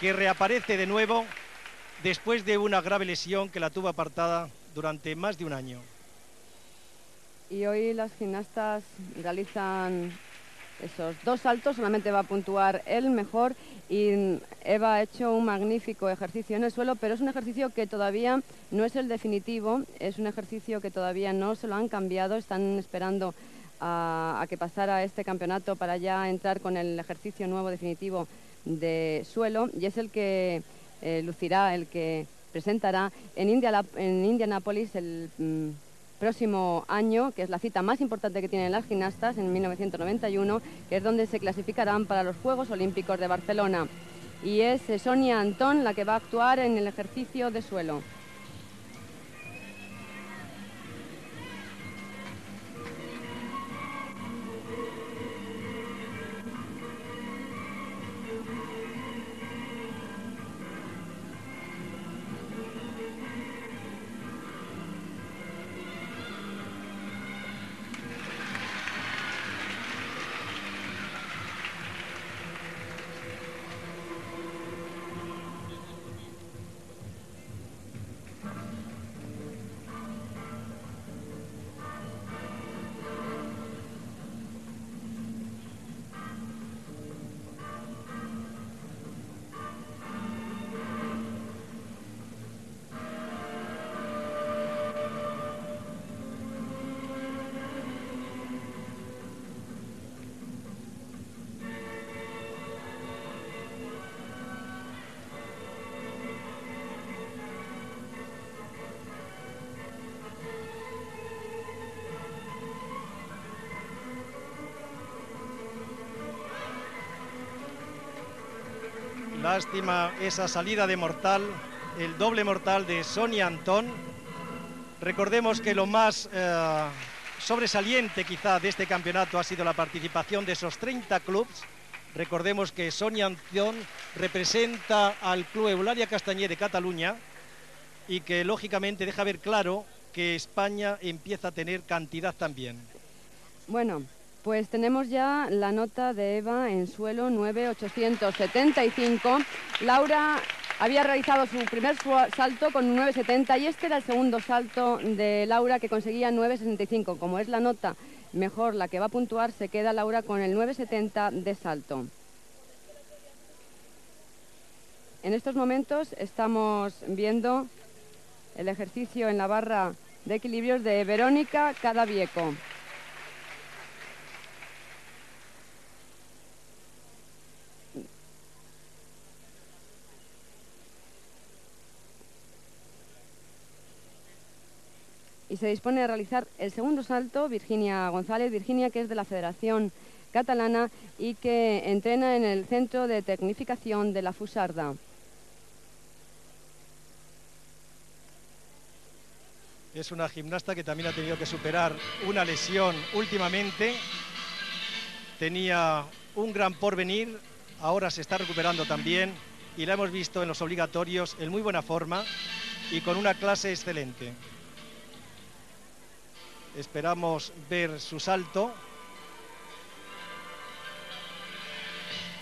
que reaparece de nuevo después de una grave lesión que la tuvo apartada durante más de un año. Y hoy las gimnastas realizan esos dos saltos, solamente va a puntuar el mejor y Eva ha hecho un magnífico ejercicio en el suelo, pero es un ejercicio que todavía no es el definitivo, es un ejercicio que todavía no se lo han cambiado, están esperando a, que pasara este campeonato para ya entrar con el ejercicio nuevo definitivo de suelo y es el que eh, lucirá, el que presentará en, India, en Indianápolis el... Mm, próximo año, que es la cita más importante que tienen las gimnastas en 1991, que es donde se clasificarán para los Juegos Olímpicos de Barcelona. Y es eh, Sonia Antón la que va a actuar en el ejercicio de suelo. Lástima esa salida de mortal, el doble mortal de Sonia Antón. Recordemos que lo más eh, sobresaliente quizá de este campeonato ha sido la participación de esos 30 clubes. Recordemos que Sonia Antón representa al Club Eulalia Castañé de Cataluña y que lógicamente deja ver claro que España empieza a tener cantidad también. Bueno, pues tenemos ya la nota de Eva en suelo 9,875. Laura había realizado su primer salto con 9,70 y este era el segundo salto de Laura que conseguía 9,65. Como es la nota mejor la que va a puntuar, se queda Laura con el 9,70 de salto. En estos momentos estamos viendo el ejercicio en la barra de equilibrios de Verónica Cadavieco. Y se dispone a realizar el segundo salto Virginia González, Virginia que es de la Federación Catalana y que entrena en el Centro de Tecnificación de la Fusarda. Es una gimnasta que también ha tenido que superar una lesión últimamente. Tenía un gran porvenir, ahora se está recuperando también y la hemos visto en los obligatorios en muy buena forma y con una clase excelente. Esperamos ver su salto.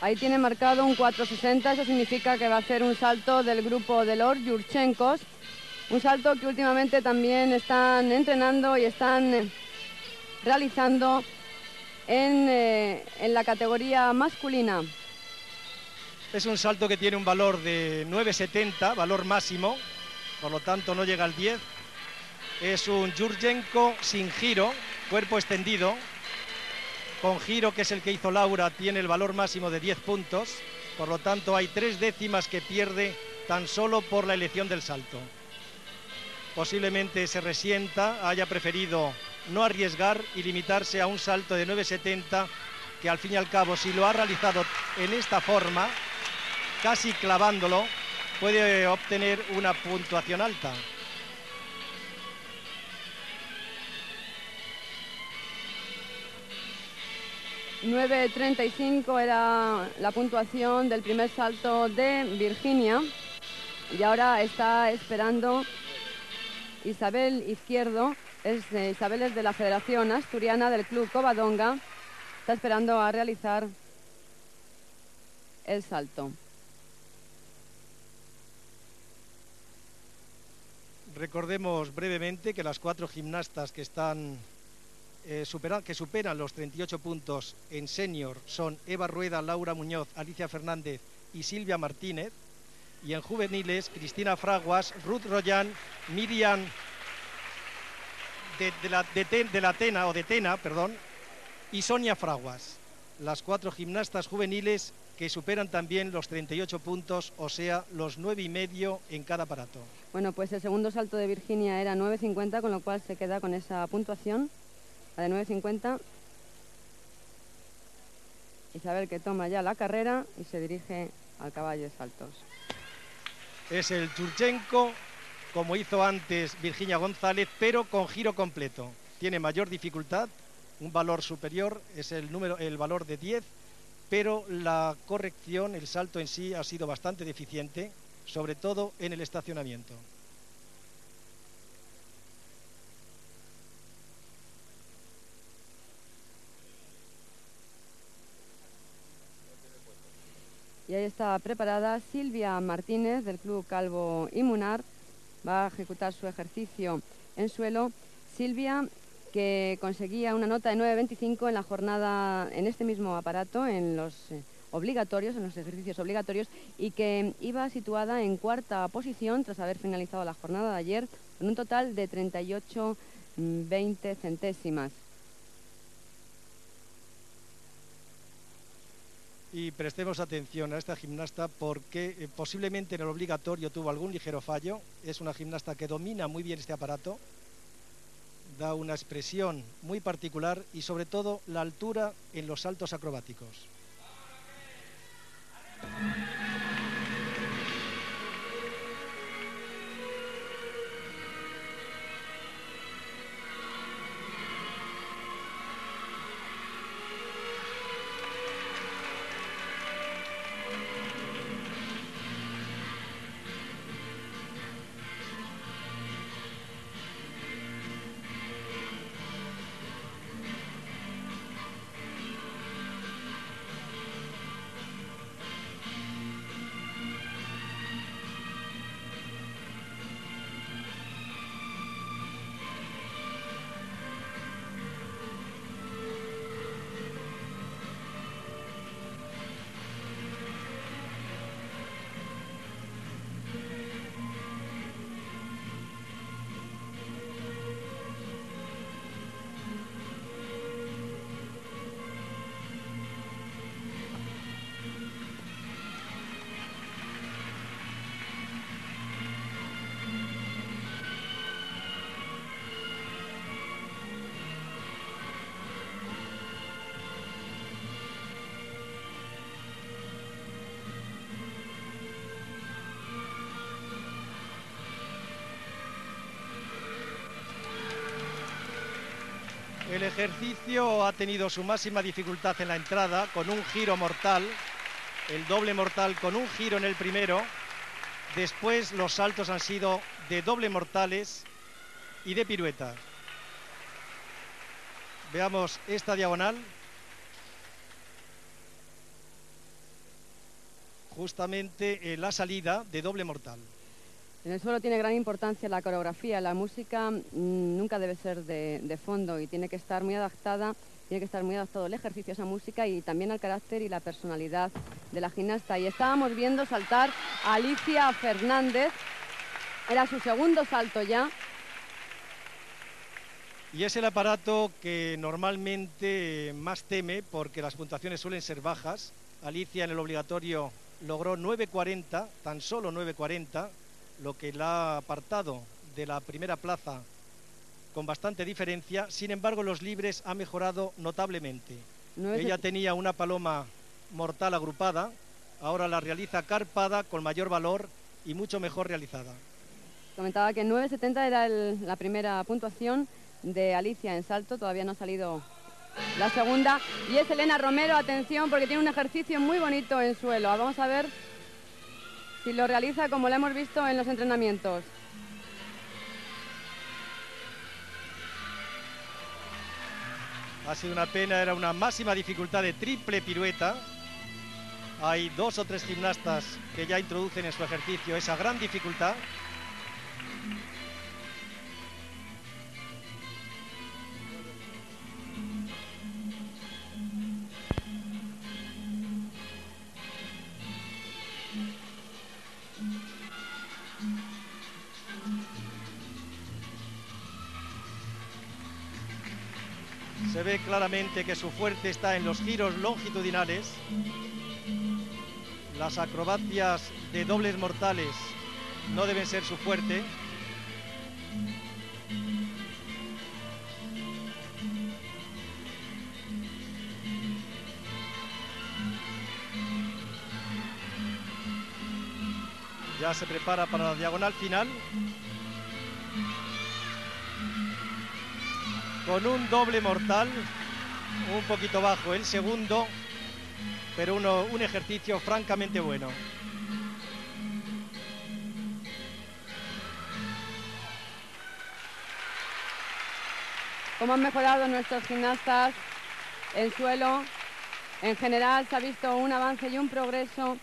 Ahí tiene marcado un 460, eso significa que va a ser un salto del grupo de los Yurchenkos. Un salto que últimamente también están entrenando y están realizando en, eh, en la categoría masculina. Es un salto que tiene un valor de 9,70, valor máximo, por lo tanto no llega al 10 es un Jurgenko sin giro, cuerpo extendido. Con giro, que es el que hizo Laura, tiene el valor máximo de 10 puntos. Por lo tanto, hay tres décimas que pierde tan solo por la elección del salto. Posiblemente se resienta, haya preferido no arriesgar y limitarse a un salto de 9,70 que al fin y al cabo si lo ha realizado en esta forma, casi clavándolo, puede obtener una puntuación alta. 9.35 era la puntuación del primer salto de Virginia y ahora está esperando Isabel Izquierdo, es Isabel es de la Federación Asturiana del Club Covadonga, está esperando a realizar el salto. Recordemos brevemente que las cuatro gimnastas que están eh, que superan los 38 puntos en senior son Eva Rueda, Laura Muñoz, Alicia Fernández y Silvia Martínez. Y en juveniles, Cristina Fraguas, Ruth Royan, Miriam de, la, de, la Tena, o de Tena, perdón, y Sonia Fraguas. Las cuatro gimnastas juveniles que superan también los 38 puntos, o sea, los nueve y medio en cada aparato. Bueno, pues el segundo salto de Virginia era 9.50, con lo cual se queda con esa puntuación la de 9.50. Isabel que toma ya la carrera y se dirige al caballo de saltos. Es el Churchenko, como hizo antes Virginia González, pero con giro completo. Tiene mayor dificultad, un valor superior, es el, número, el valor de 10, pero la corrección, el salto en sí ha sido bastante deficiente, sobre todo en el estacionamiento. Y ahí está preparada Silvia Martínez del Club Calvo Imunar. Va a ejecutar su ejercicio en suelo. Silvia que conseguía una nota de 9.25 en la jornada, en este mismo aparato, en los eh, obligatorios, en los ejercicios obligatorios, y que iba situada en cuarta posición tras haber finalizado la jornada de ayer, con un total de 38,20 mm, centésimas. Y prestemos atención a esta gimnasta porque eh, posiblemente en el obligatorio tuvo algún ligero fallo. Es una gimnasta que domina muy bien este aparato, da una expresión muy particular y sobre todo la altura en los saltos acrobáticos. Ejercicio ha tenido su máxima dificultad en la entrada con un giro mortal, el doble mortal con un giro en el primero. Después los saltos han sido de doble mortales y de pirueta. Veamos esta diagonal. Justamente en la salida de doble mortal. En el suelo tiene gran importancia la coreografía, la música mm, nunca debe ser de, fondo y tiene que estar muy adaptada, tiene que estar muy adaptado el ejercicio a esa música y también al carácter y la personalidad de la gimnasta. Y estábamos viendo saltar a Alicia Fernández, era su segundo salto ya. Y es el aparato que normalmente más teme porque las puntuaciones suelen ser bajas. Alicia en el obligatorio logró 9.40, tan solo 9.40, lo que la ha apartado de la primera plaza con bastante diferencia. Sin embargo, los libres ha mejorado notablemente. Ella tenía una paloma mortal agrupada, ahora la realiza carpada con mayor valor y mucho mejor realizada. Comentaba que 9.70 era la primera puntuación de Alicia en salto, todavía no ha salido la segunda. Y es Elena Romero, atención, porque tiene un ejercicio muy bonito en suelo. Vamos a ver si lo realiza como lo hemos visto en los entrenamientos. Ha sido una pena, era una máxima dificultad de triple pirueta. Hay dos o tres gimnastas que ya introducen en su ejercicio esa gran dificultad. Se ve claramente que su fuerte está en los giros longitudinales. Las acrobacias de dobles mortales no deben ser su fuerte. Ya se prepara para la diagonal final. Con un doble mortal, un poquito bajo el segundo, pero uno, un ejercicio francamente bueno. ¿Cómo han mejorado nuestros gimnastas en suelo? En general se ha visto un avance y un progreso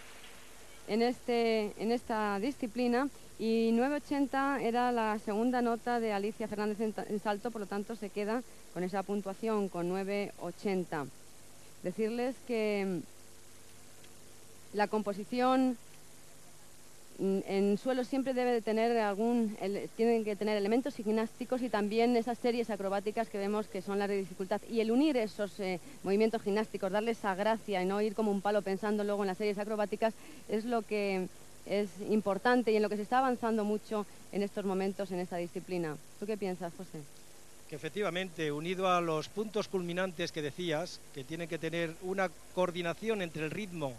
en, este, en esta disciplina y 9.80 era la segunda nota de Alicia Fernández en, salto, por lo tanto se queda con esa puntuación, con 9.80. Decirles que mm, la composición mm, en suelo siempre debe de tener algún, tienen que tener elementos gimnásticos y también esas series acrobáticas que vemos que son la de dificultad. Y el unir esos eh, movimientos gimnásticos, darle esa gracia y no ir como un palo pensando luego en las series acrobáticas, es lo que es importante y en lo que se está avanzando mucho en estos momentos en esta disciplina. ¿Tú qué piensas, José? Que efectivamente, unido a los puntos culminantes que decías, que tienen que tener una coordinación entre el ritmo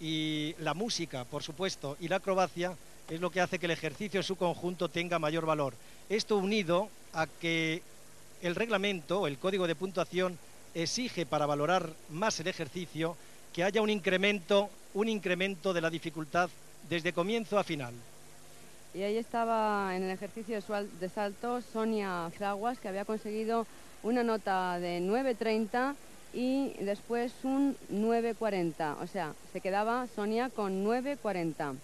y la música, por supuesto, y la acrobacia, es lo que hace que el ejercicio en su conjunto tenga mayor valor. Esto unido a que el reglamento, el código de puntuación, exige para valorar más el ejercicio que haya un incremento, un incremento de la dificultad desde comienzo a final. Y ahí estaba en el ejercicio de salto Sonia Fraguas, que había conseguido una nota de 9.30 y después un 9.40. O sea, se quedaba Sonia con 9.40.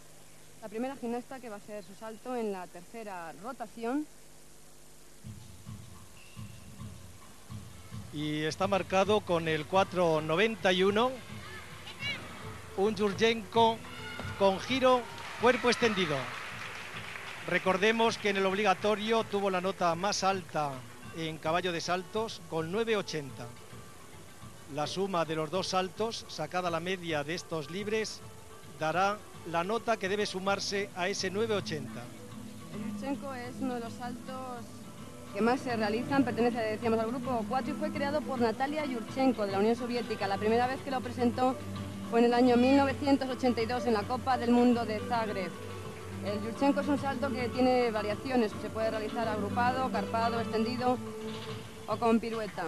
La primera gimnasta que va a hacer su salto en la tercera rotación. Y está marcado con el 4.91. Un Yurchenko con giro cuerpo extendido. Recordemos que en el obligatorio tuvo la nota más alta en caballo de saltos con 9.80. La suma de los dos saltos, sacada la media de estos libres, dará la nota que debe sumarse a ese 9.80. El Yurchenko es uno de los saltos que más se realizan, pertenece, decíamos, al grupo 4 y fue creado por Natalia Yurchenko de la Unión Soviética. La primera vez que lo presentó fue en el año 1982 en la Copa del Mundo de Zagreb. El Yurchenko es un salto que tiene variaciones, se puede realizar agrupado, carpado, extendido o con pirueta.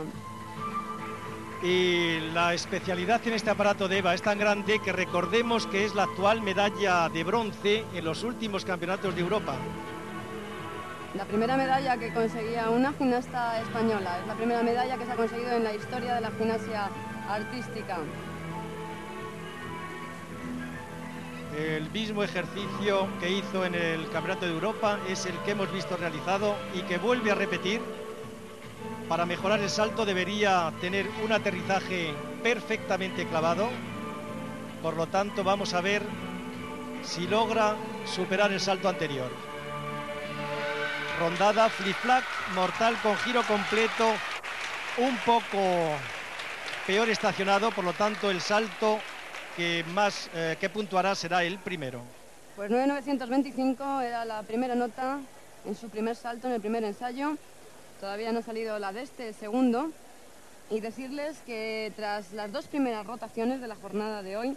Y la especialidad en este aparato de EVA es tan grande que recordemos que es la actual medalla de bronce en los últimos campeonatos de Europa. La primera medalla que conseguía una gimnasta española, es la primera medalla que se ha conseguido en la historia de la gimnasia artística. El mismo ejercicio que hizo en el Campeonato de Europa es el que hemos visto realizado y que vuelve a repetir. Para mejorar el salto debería tener un aterrizaje perfectamente clavado. Por lo tanto, vamos a ver si logra superar el salto anterior. Rondada, flip-flack, mortal con giro completo, un poco peor estacionado, por lo tanto el salto que más eh, que puntuará será el primero. Pues 9.925 era la primera nota en su primer salto, en el primer ensayo. Todavía no ha salido la de este segundo. Y decirles que tras las dos primeras rotaciones de la jornada de hoy,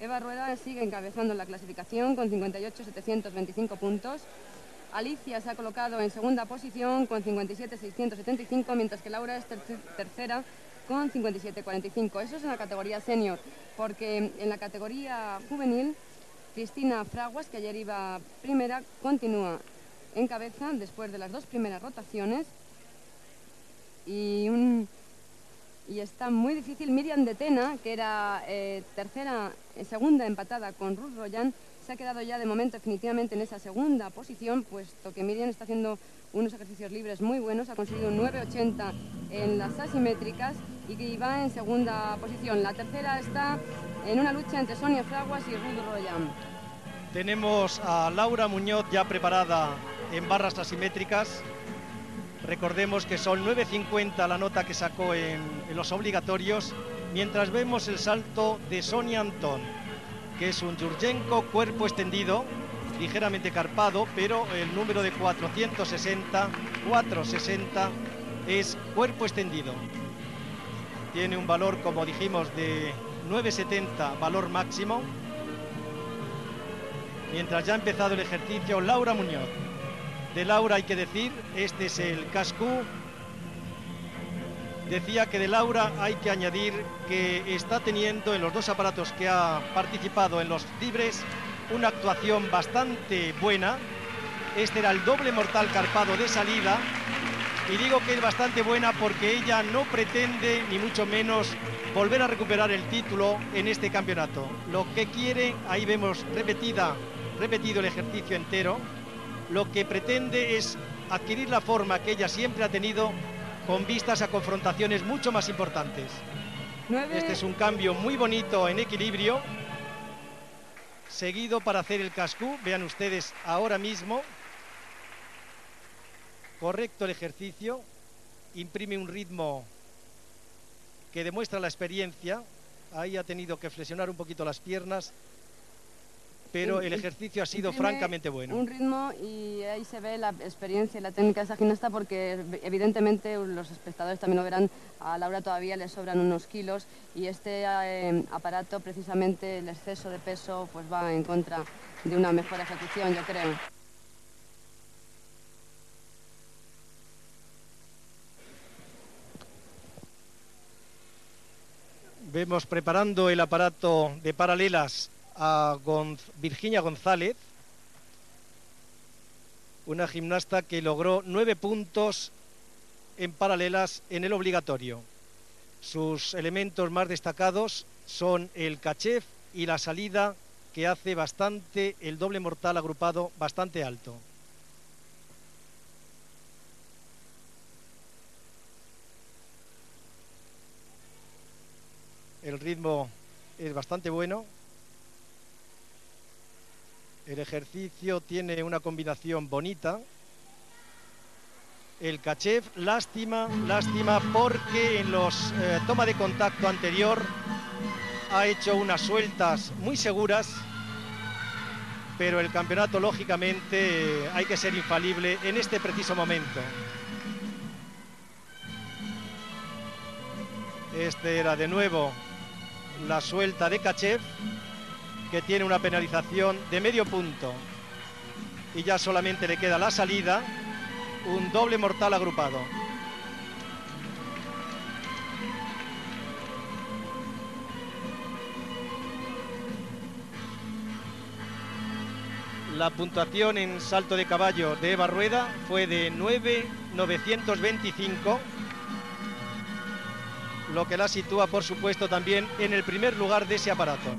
Eva Rueda sigue encabezando la clasificación con 58.725 puntos. Alicia se ha colocado en segunda posición con 57.675, mientras que Laura es tercera con 57.45. Eso es en la categoría senior, porque en la categoría juvenil, Cristina Fraguas, que ayer iba primera, continúa en cabeza después de las dos primeras rotaciones. Y, y está muy difícil Miriam de Tena, que era eh, tercera, eh, segunda empatada con Ruth Royan, se ha quedado ya de momento definitivamente en esa segunda posición, puesto que Miriam está haciendo unos ejercicios libres muy buenos, ha conseguido un 9.80 en las asimétricas y va en segunda posición. La tercera está en una lucha entre Sonia Fraguas y Ruth Royan. Tenemos a Laura Muñoz ya preparada en barras asimétricas. Recordemos que son 9.50 la nota que sacó en, en los obligatorios, mientras vemos el salto de Sonia Antón que es un Yurchenko cuerpo extendido, ligeramente carpado, pero el número de 460, 460 es cuerpo extendido. Tiene un valor, como dijimos, de 970, valor máximo. Mientras ya ha empezado el ejercicio, Laura Muñoz. De Laura hay que decir, este es el cascú decía que de Laura hay que añadir que está teniendo en los dos aparatos que ha participado en los libres una actuación bastante buena. Este era el doble mortal carpado de salida. Y digo que es bastante buena porque ella no pretende ni mucho menos volver a recuperar el título en este campeonato. Lo que quiere, ahí vemos repetida, repetido el ejercicio entero, lo que pretende es adquirir la forma que ella siempre ha tenido con vistas a confrontaciones mucho más importantes. Este es un cambio muy bonito en equilibrio, seguido para hacer el cascú, vean ustedes ahora mismo, correcto el ejercicio, imprime un ritmo que demuestra la experiencia, ahí ha tenido que flexionar un poquito las piernas, pero el ejercicio ha sido francamente bueno. Un ritmo y ahí se ve la experiencia y la técnica de esa gimnasta porque evidentemente los espectadores también lo verán, a Laura todavía le sobran unos kilos y este eh, aparato precisamente el exceso de peso pues va en contra de una mejor ejecución yo creo. Vemos preparando el aparato de paralelas a Virginia González, una gimnasta que logró nueve puntos en paralelas en el obligatorio. Sus elementos más destacados son el cachef y la salida que hace bastante el doble mortal agrupado bastante alto. El ritmo es bastante bueno, el ejercicio tiene una combinación bonita. El cachef, lástima, lástima porque en los eh, toma de contacto anterior ha hecho unas sueltas muy seguras, pero el campeonato lógicamente hay que ser infalible en este preciso momento. Este era de nuevo la suelta de Kachev que tiene una penalización de medio punto. Y ya solamente le queda la salida, un doble mortal agrupado. La puntuación en salto de caballo de Eva Rueda fue de 9.925, lo que la sitúa, por supuesto, también en el primer lugar de ese aparato.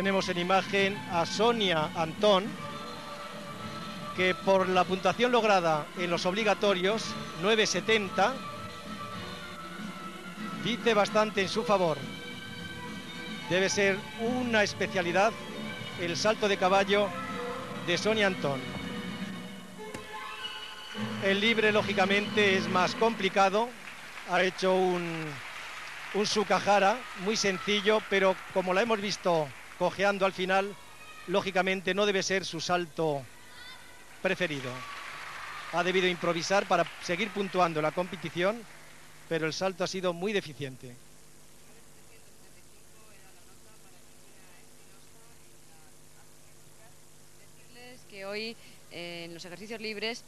Tenemos en imagen a Sonia Antón, que por la puntuación lograda en los obligatorios, 9.70, dice bastante en su favor. Debe ser una especialidad el salto de caballo de Sonia Antón. El libre, lógicamente, es más complicado. Ha hecho un, un Sukahara muy sencillo, pero como la hemos visto cojeando al final, lógicamente no debe ser su salto preferido. Ha debido improvisar para seguir puntuando la competición, pero el salto ha sido muy deficiente. Que hoy eh, en los ejercicios libres,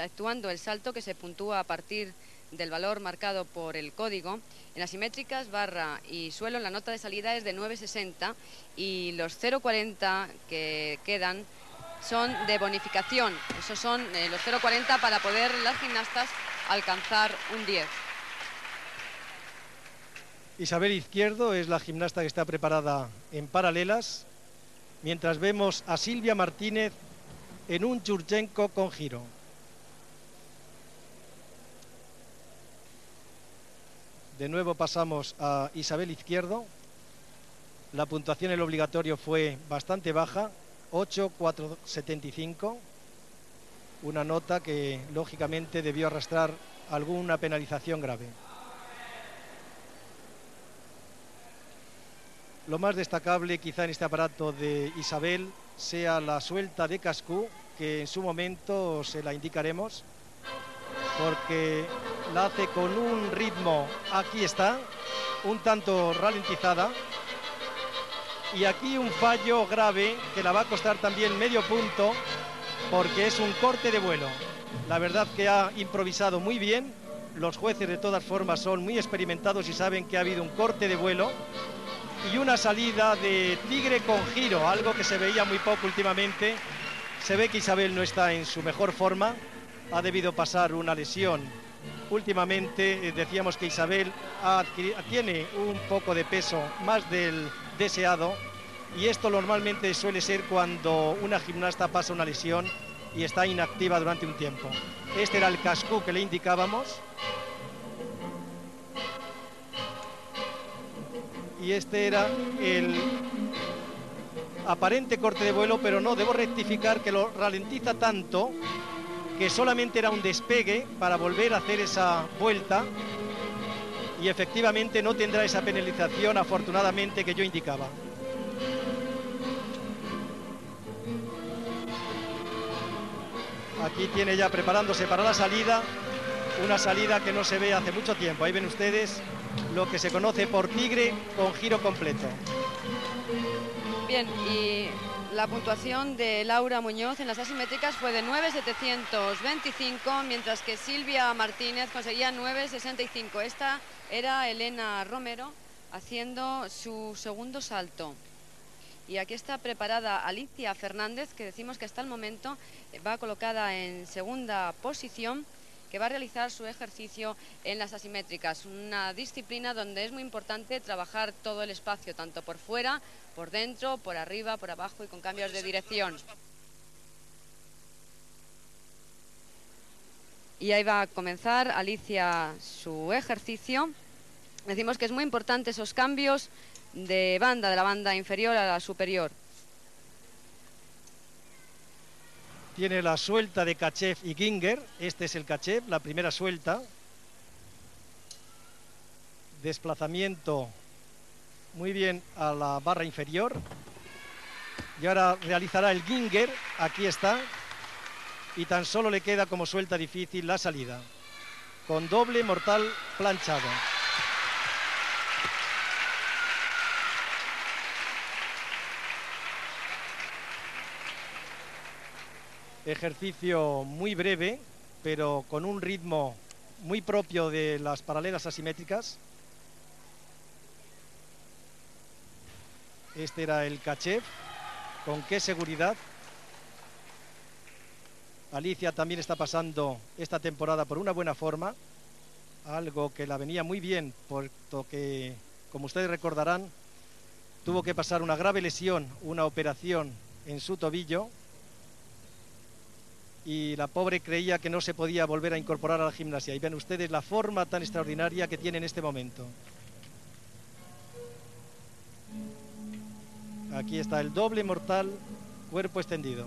actuando el salto que se puntúa a partir del valor marcado por el código. En las simétricas, barra y suelo, la nota de salida es de 9,60 y los 0,40 que quedan son de bonificación. Esos son eh, los 0,40 para poder las gimnastas alcanzar un 10. Isabel Izquierdo es la gimnasta que está preparada en paralelas, mientras vemos a Silvia Martínez en un Churchenko con giro. De nuevo pasamos a Isabel Izquierdo. La puntuación en el obligatorio fue bastante baja, 8,475. Una nota que lógicamente debió arrastrar alguna penalización grave. Lo más destacable quizá en este aparato de Isabel sea la suelta de cascú, que en su momento se la indicaremos, porque la hace con un ritmo, aquí está, un tanto ralentizada. Y aquí un fallo grave que la va a costar también medio punto porque es un corte de vuelo. La verdad que ha improvisado muy bien. Los jueces de todas formas son muy experimentados y saben que ha habido un corte de vuelo y una salida de tigre con giro, algo que se veía muy poco últimamente. Se ve que Isabel no está en su mejor forma, ha debido pasar una lesión últimamente eh, decíamos que Isabel tiene un poco de peso más del deseado y esto normalmente suele ser cuando una gimnasta pasa una lesión y está inactiva durante un tiempo. Este era el casco que le indicábamos. Y este era el aparente corte de vuelo, pero no, debo rectificar que lo ralentiza tanto que solamente era un despegue para volver a hacer esa vuelta y efectivamente no tendrá esa penalización afortunadamente que yo indicaba. Aquí tiene ya preparándose para la salida, una salida que no se ve hace mucho tiempo. Ahí ven ustedes lo que se conoce por tigre con giro completo. Bien, y la puntuación de Laura Muñoz en las asimétricas fue de 9,725, mientras que Silvia Martínez conseguía 9,65. Esta era Elena Romero haciendo su segundo salto. Y aquí está preparada Alicia Fernández, que decimos que hasta el momento va colocada en segunda posición que va a realizar su ejercicio en las asimétricas, una disciplina donde es muy importante trabajar todo el espacio, tanto por fuera, por dentro, por arriba, por abajo y con cambios de dirección. Y ahí va a comenzar Alicia su ejercicio. Decimos que es muy importante esos cambios de banda, de la banda inferior a la superior. Tiene la suelta de Kachev y Ginger. Este es el Kachev, la primera suelta. Desplazamiento muy bien a la barra inferior. Y ahora realizará el Ginger. Aquí está. Y tan solo le queda como suelta difícil la salida. Con doble mortal planchado. Ejercicio muy breve, pero con un ritmo muy propio de las paralelas asimétricas. Este era el Kachev. ¿Con qué seguridad? Alicia también está pasando esta temporada por una buena forma, algo que la venía muy bien, puesto que, como ustedes recordarán, tuvo que pasar una grave lesión, una operación en su tobillo, y la pobre creía que no se podía volver a incorporar a la gimnasia. Y ven ustedes la forma tan extraordinaria que tiene en este momento. Aquí está el doble mortal, cuerpo extendido.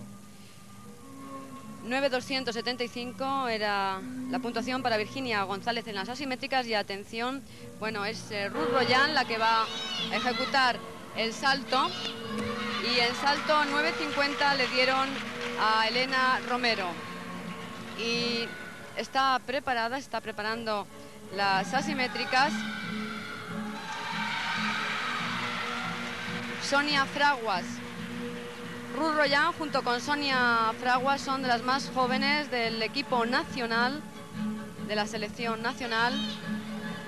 9.275 era la puntuación para Virginia González en las asimétricas y atención, bueno, es eh, Ruth Royan la que va a ejecutar el salto y en salto 9.50 le dieron a Elena Romero y está preparada, está preparando las asimétricas. Sonia Fraguas Ruth Royan junto con Sonia Fraguas son de las más jóvenes del equipo nacional, de la selección nacional,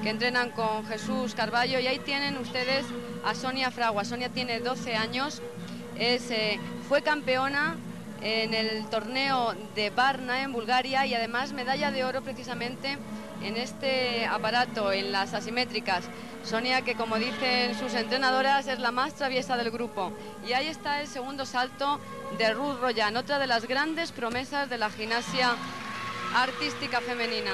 que entrenan con Jesús Carballo y ahí tienen ustedes a Sonia Fraguas. Sonia tiene 12 años, es, eh, fue campeona en el torneo de Varna en Bulgaria y además medalla de oro precisamente en este aparato, en las asimétricas. Sonia, que como dicen sus entrenadoras, es la más traviesa del grupo. Y ahí está el segundo salto de Ruth Royan, otra de las grandes promesas de la gimnasia artística femenina.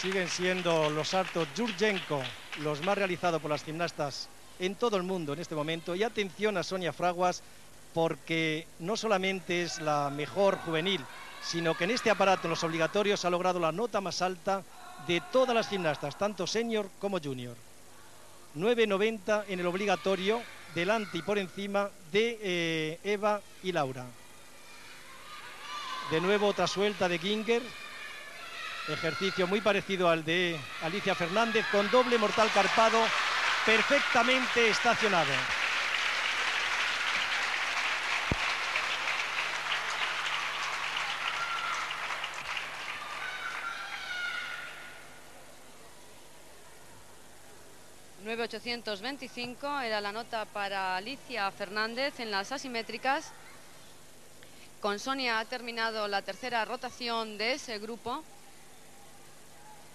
Siguen siendo los saltos Yurchenko los más realizados por las gimnastas en todo el mundo en este momento. Y atención a Sonia Fraguas, porque no solamente es la mejor juvenil, sino que en este aparato, en los obligatorios, ha logrado la nota más alta de todas las gimnastas, tanto senior como junior. 9.90 en el obligatorio, delante y por encima de eh, Eva y Laura. De nuevo otra suelta de Ginger, ejercicio muy parecido al de Alicia Fernández, con doble mortal carpado perfectamente estacionado. ...9.825 era la nota para Alicia Fernández en las asimétricas. Con Sonia ha terminado la tercera rotación de ese grupo.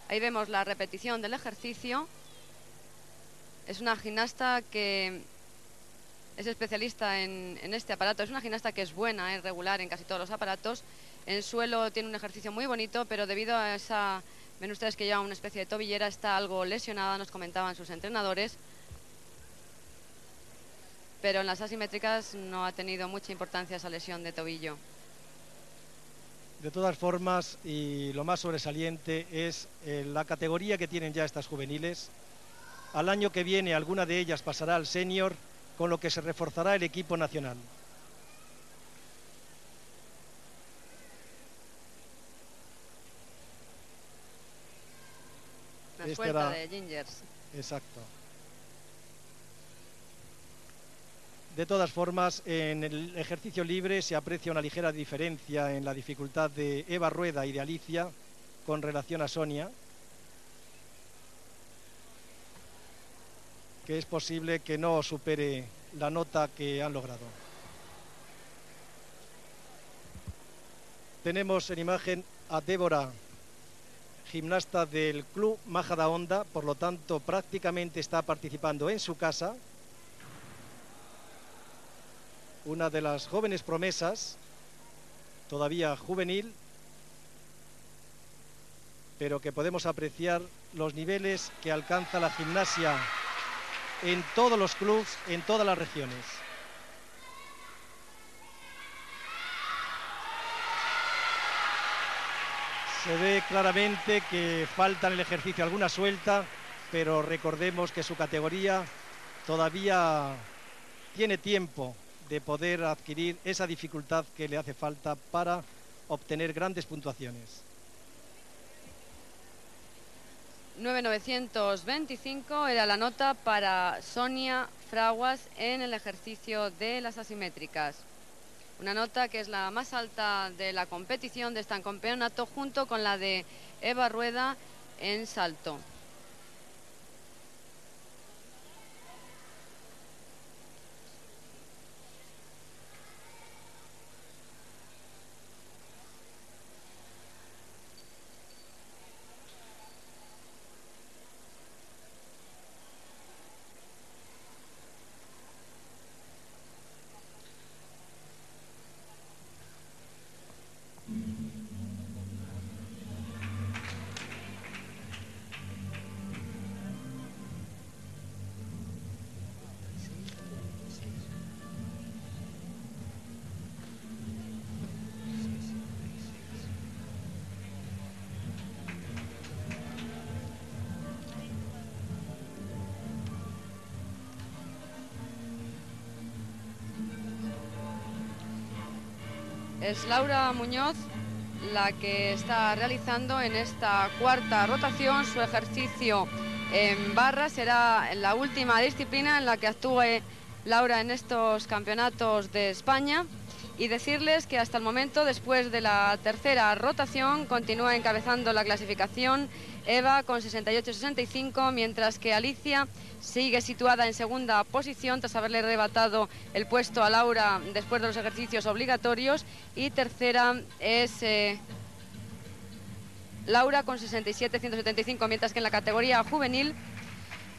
Ahí vemos la repetición del ejercicio. Es una gimnasta que es especialista en, este aparato. Es una gimnasta que es buena, es regular en casi todos los aparatos. En suelo tiene un ejercicio muy bonito, pero debido a esa... Ven ustedes que lleva una especie de tobillera, está algo lesionada, nos comentaban sus entrenadores. Pero en las asimétricas no ha tenido mucha importancia esa lesión de tobillo. De todas formas, y lo más sobresaliente es eh, la categoría que tienen ya estas juveniles, al año que viene alguna de ellas pasará al senior, con lo que se reforzará el equipo nacional. La suelta de Gingers. Exacto. De todas formas, en el ejercicio libre se aprecia una ligera diferencia en la dificultad de Eva Rueda y de Alicia con relación a Sonia. que es posible que no supere la nota que han logrado. Tenemos en imagen a Débora, gimnasta del Club Majada Honda, por lo tanto prácticamente está participando en su casa. Una de las jóvenes promesas, todavía juvenil, pero que podemos apreciar los niveles que alcanza la gimnasia en todos los clubes, en todas las regiones. Se ve claramente que falta en el ejercicio alguna suelta, pero recordemos que su categoría todavía tiene tiempo de poder adquirir esa dificultad que le hace falta para obtener grandes puntuaciones. 9.925 era la nota para Sonia Fraguas en el ejercicio de las asimétricas. Una nota que es la más alta de la competición de este campeonato junto con la de Eva Rueda en salto. Es Laura Muñoz la que está realizando en esta cuarta rotación su ejercicio en barra. Será la última disciplina en la que actúe Laura en estos campeonatos de España y decirles que hasta el momento, después de la tercera rotación, continúa encabezando la clasificación Eva con 68-65, mientras que Alicia sigue situada en segunda posición tras haberle arrebatado el puesto a Laura después de los ejercicios obligatorios. Y tercera es eh, Laura con 67-175, mientras que en la categoría juvenil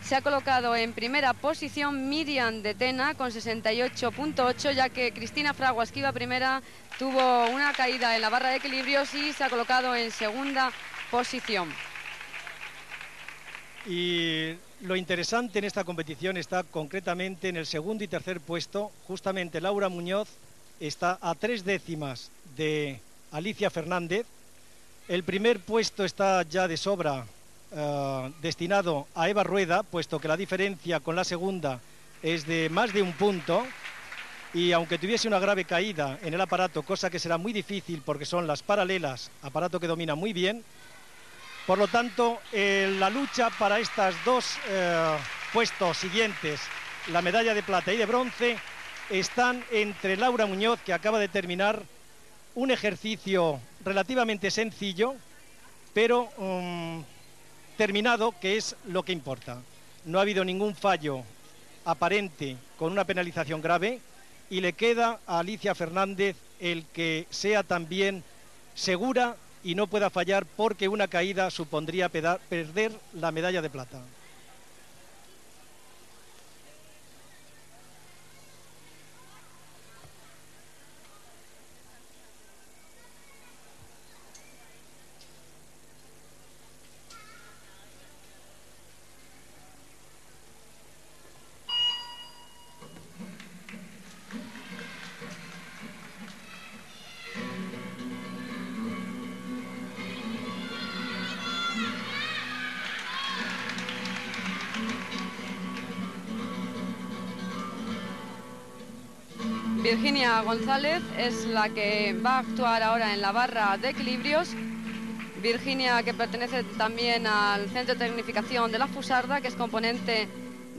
se ha colocado en primera posición Miriam de Tena con 68.8, ya que Cristina Fraguas, que iba primera, tuvo una caída en la barra de equilibrios y se ha colocado en segunda posición. Y lo interesante en esta competición está concretamente en el segundo y tercer puesto. Justamente Laura Muñoz está a tres décimas de Alicia Fernández. El primer puesto está ya de sobra eh, destinado a Eva Rueda, puesto que la diferencia con la segunda es de más de un punto. Y aunque tuviese una grave caída en el aparato, cosa que será muy difícil porque son las paralelas, aparato que domina muy bien, por lo tanto, eh, la lucha para estos dos eh, puestos siguientes, la medalla de plata y de bronce, están entre Laura Muñoz, que acaba de terminar un ejercicio relativamente sencillo, pero mm, terminado, que es lo que importa. No ha habido ningún fallo aparente con una penalización grave y le queda a Alicia Fernández el que sea también segura y no pueda fallar porque una caída supondría perder la medalla de plata. González es la que va a actuar ahora en la barra de equilibrios. Virginia que pertenece también al Centro de Tecnificación de la Fusarda, que es componente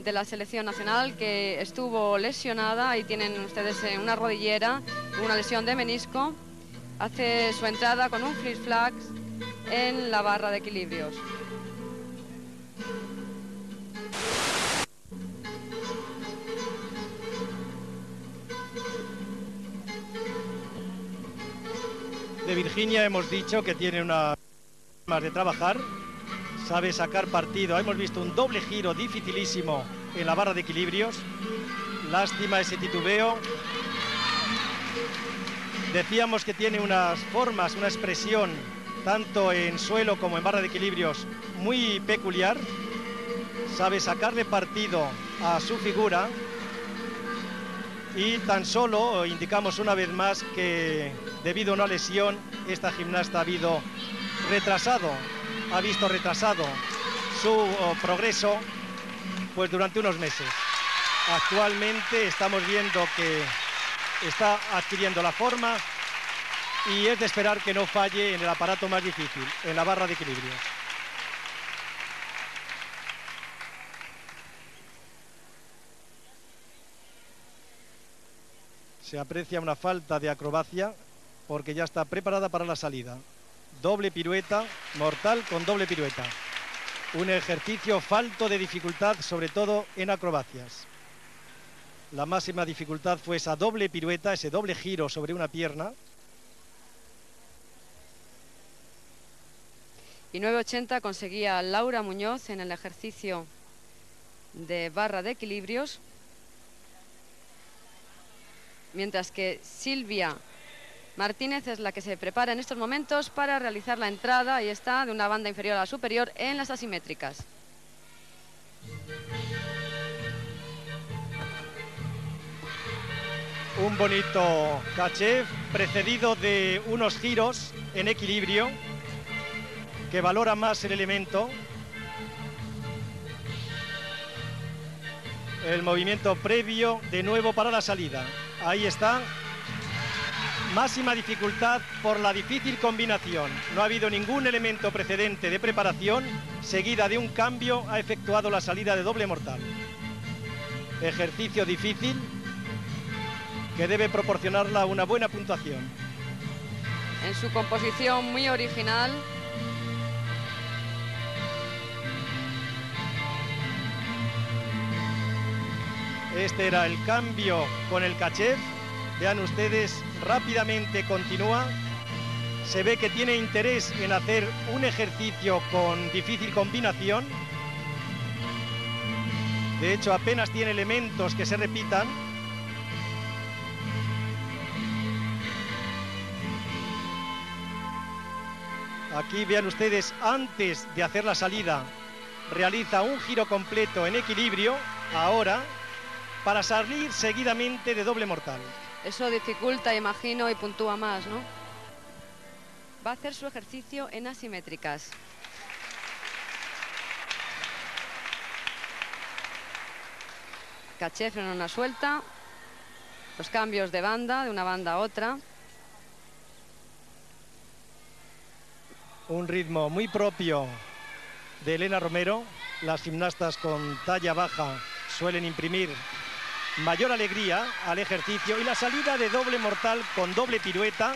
de la selección nacional, que estuvo lesionada. Ahí tienen ustedes eh, una rodillera, una lesión de menisco. Hace su entrada con un flip flag en la barra de equilibrios. Virginia hemos dicho que tiene una más de trabajar, sabe sacar partido. Hemos visto un doble giro dificilísimo en la barra de equilibrios. Lástima ese titubeo. Decíamos que tiene unas formas, una expresión, tanto en suelo como en barra de equilibrios, muy peculiar. Sabe sacarle partido a su figura. Y tan solo indicamos una vez más que debido a una lesión, esta gimnasta ha visto retrasado su oh, progreso pues durante unos meses. Actualmente estamos viendo que está adquiriendo la forma y es de esperar que no falle en el aparato más difícil, en la barra de equilibrio. Se aprecia una falta de acrobacia porque ya está preparada para la salida. Doble pirueta, mortal con doble pirueta. Un ejercicio falto de dificultad, sobre todo en acrobacias. La máxima dificultad fue esa doble pirueta, ese doble giro sobre una pierna. Y 9.80 conseguía Laura Muñoz en el ejercicio de barra de equilibrios. Mientras que Silvia Martínez es la que se prepara en estos momentos para realizar la entrada, y está, de una banda inferior a la superior en las asimétricas. Un bonito caché precedido de unos giros en equilibrio que valora más el elemento. El movimiento previo de nuevo para la salida. Ahí está Máxima dificultad por la difícil combinación. No ha habido ningún elemento precedente de preparación, seguida de un cambio ha efectuado la salida de doble mortal. Ejercicio difícil que debe proporcionarla una buena puntuación. En su composición muy original, Este era el cambio con el cachef. Vean ustedes, rápidamente continúa. Se ve que tiene interés en hacer un ejercicio con difícil combinación. De hecho, apenas tiene elementos que se repitan. Aquí vean ustedes, antes de hacer la salida, realiza un giro completo en equilibrio. Ahora para salir seguidamente de doble mortal. Eso dificulta, imagino, y puntúa más, ¿no? Va a hacer su ejercicio en asimétricas. Caché, freno una suelta. Los cambios de banda, de una banda a otra. Un ritmo muy propio de Elena Romero. Las gimnastas con talla baja suelen imprimir mayor alegría al ejercicio y la salida de doble mortal con doble pirueta,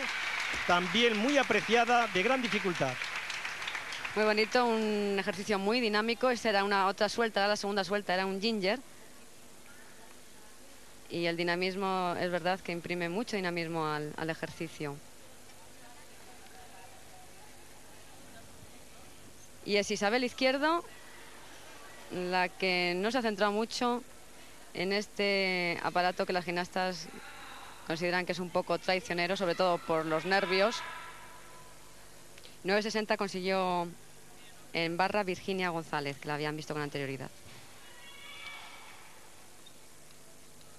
también muy apreciada, de gran dificultad. Muy bonito, un ejercicio muy dinámico. Esta era una otra suelta, la segunda suelta era un ginger. Y el dinamismo es verdad que imprime mucho dinamismo al, al ejercicio. Y es Isabel Izquierdo la que no se ha centrado mucho en este aparato que las gimnastas consideran que es un poco traicionero, sobre todo por los nervios. 9.60 consiguió en barra Virginia González, que la habían visto con anterioridad.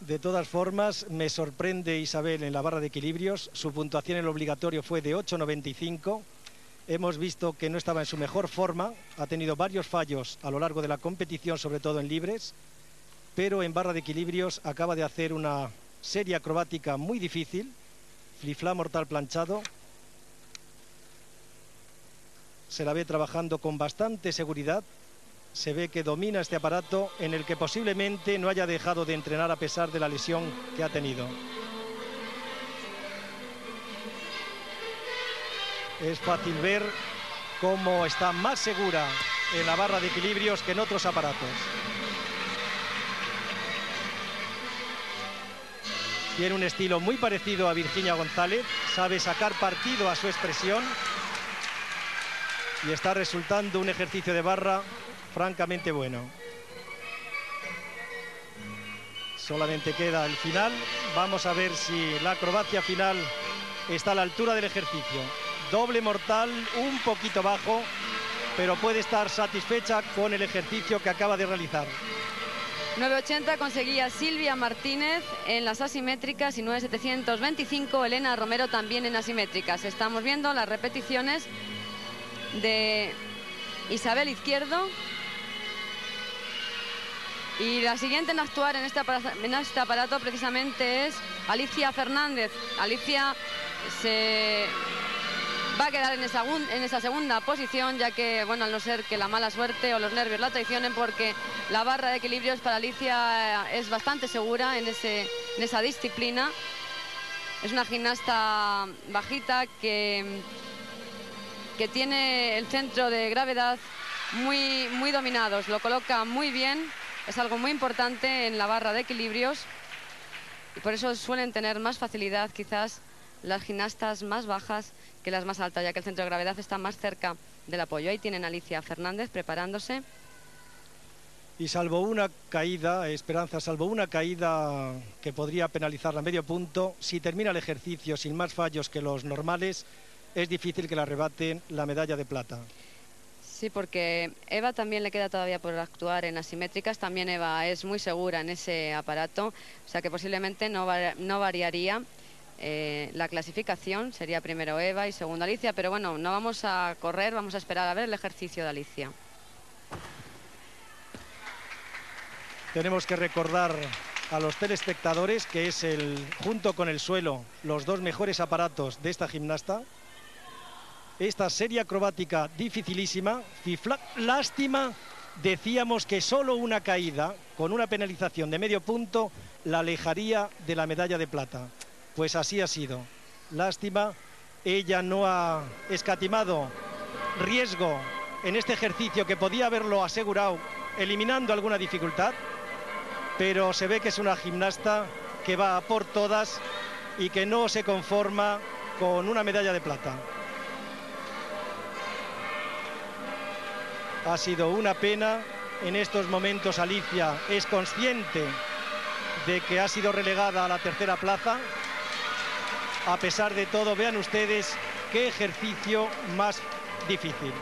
De todas formas, me sorprende Isabel en la barra de equilibrios. Su puntuación en el obligatorio fue de 8.95. Hemos visto que no estaba en su mejor forma. Ha tenido varios fallos a lo largo de la competición, sobre todo en libres pero en barra de equilibrios acaba de hacer una serie acrobática muy difícil, flifla mortal planchado. Se la ve trabajando con bastante seguridad. Se ve que domina este aparato en el que posiblemente no haya dejado de entrenar a pesar de la lesión que ha tenido. Es fácil ver cómo está más segura en la barra de equilibrios que en otros aparatos. Tiene un estilo muy parecido a Virginia González, sabe sacar partido a su expresión y está resultando un ejercicio de barra francamente bueno. Solamente queda el final. Vamos a ver si la acrobacia final está a la altura del ejercicio. Doble mortal, un poquito bajo, pero puede estar satisfecha con el ejercicio que acaba de realizar. 9.80 conseguía Silvia Martínez en las asimétricas y 9.725 Elena Romero también en asimétricas. Estamos viendo las repeticiones de Isabel Izquierdo. Y la siguiente en actuar en este, aparato precisamente es Alicia Fernández. Alicia se va a quedar en esa, en esa segunda posición, ya que, bueno, al no ser que la mala suerte o los nervios la traicionen, porque la barra de equilibrios para Alicia eh, es bastante segura en, ese, en esa disciplina. Es una gimnasta bajita que, que tiene el centro de gravedad muy, muy dominados, lo coloca muy bien, es algo muy importante en la barra de equilibrios. Y por eso suelen tener más facilidad quizás las gimnastas más bajas que las más altas, ya que el centro de gravedad está más cerca del apoyo. Ahí tienen Alicia Fernández preparándose. Y salvo una caída, Esperanza, salvo una caída que podría penalizarla a medio punto, si termina el ejercicio sin más fallos que los normales, es difícil que la arrebaten la medalla de plata. Sí, porque Eva también le queda todavía por actuar en asimétricas. También Eva es muy segura en ese aparato, o sea que posiblemente no, no variaría eh, la clasificación sería primero Eva y segundo Alicia, pero bueno, no vamos a correr, vamos a esperar a ver el ejercicio de Alicia. Tenemos que recordar a los telespectadores, que es el, junto con el suelo, los dos mejores aparatos de esta gimnasta. Esta serie acrobática dificilísima, lástima, decíamos que solo una caída con una penalización de medio punto la alejaría de la medalla de plata. Pues así ha sido. Lástima, ella no ha escatimado riesgo en este ejercicio que podía haberlo asegurado eliminando alguna dificultad, pero se ve que es una gimnasta que va por todas y que no se conforma con una medalla de plata. Ha sido una pena. En estos momentos Alicia es consciente de que ha sido relegada a la tercera plaza. A pesar de todo, vean ustedes qué ejercicio más difícil.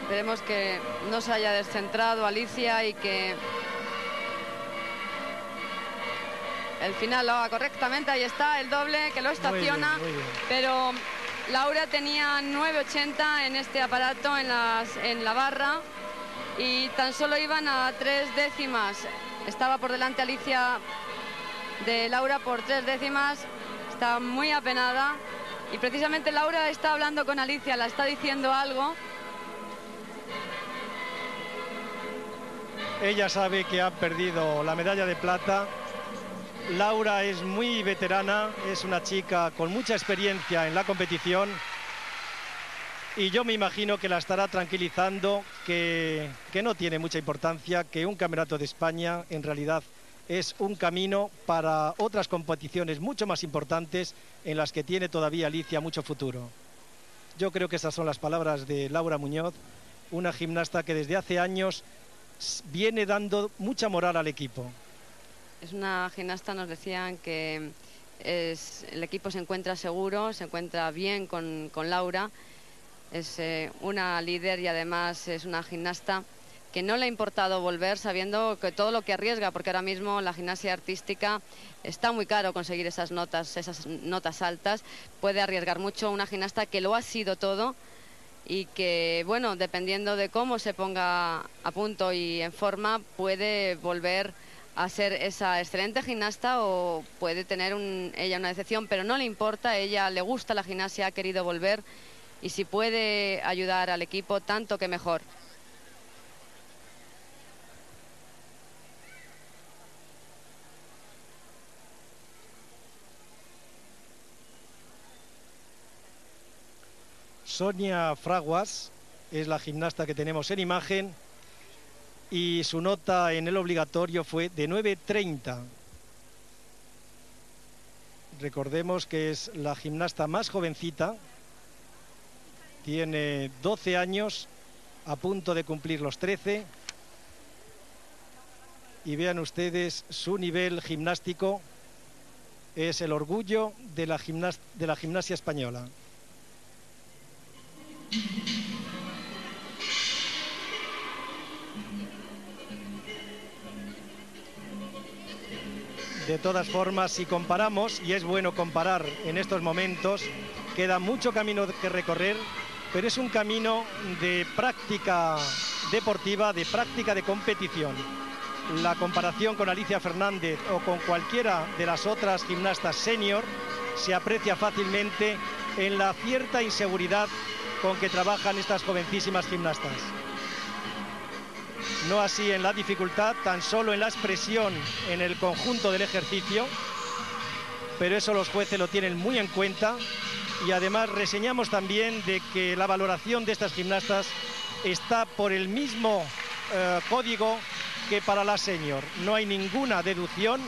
Esperemos que no se haya descentrado Alicia y que el final lo haga correctamente. Ahí está el doble que lo estaciona. Pero Laura tenía 9.80 en este aparato, en, las, en la barra, y tan solo iban a tres décimas. Estaba por delante Alicia de Laura por tres décimas. Está muy apenada. Y precisamente Laura está hablando con Alicia, la está diciendo algo. Ella sabe que ha perdido la medalla de plata. Laura es muy veterana, es una chica con mucha experiencia en la competición. Y yo me imagino que la estará tranquilizando, que, que no tiene mucha importancia, que un campeonato de España en realidad es un camino para otras competiciones mucho más importantes en las que tiene todavía Alicia mucho futuro. Yo creo que esas son las palabras de Laura Muñoz, una gimnasta que desde hace años viene dando mucha moral al equipo. Es una gimnasta, nos decían que el equipo se encuentra seguro, se encuentra bien con, Laura. Es eh, una líder y además es una gimnasta que no le ha importado volver sabiendo que todo lo que arriesga, porque ahora mismo la gimnasia artística está muy caro conseguir esas notas, esas notas altas, puede arriesgar mucho una gimnasta que lo ha sido todo y que, bueno, dependiendo de cómo se ponga a punto y en forma, puede volver a ser esa excelente gimnasta o puede tener ella una decepción, pero no le importa, ella le gusta la gimnasia, ha querido volver y si puede ayudar al equipo, tanto que mejor. Sonia Fraguas es la gimnasta que tenemos en imagen y su nota en el obligatorio fue de 9.30. Recordemos que es la gimnasta más jovencita, tiene 12 años, a punto de cumplir los 13. Y vean ustedes su nivel gimnástico, es el orgullo de la, de la gimnasia española. De todas formas, si comparamos, y es bueno comparar en estos momentos, queda mucho camino que recorrer, pero es un camino de práctica deportiva, de práctica de competición. La comparación con Alicia Fernández o con cualquiera de las otras gimnastas senior se aprecia fácilmente en la cierta inseguridad con que trabajan estas jovencísimas gimnastas. No así en la dificultad, tan solo en la expresión en el conjunto del ejercicio, pero eso los jueces lo tienen muy en cuenta y además reseñamos también de que la valoración de estas gimnastas está por el mismo eh, código que para la senior. No hay ninguna deducción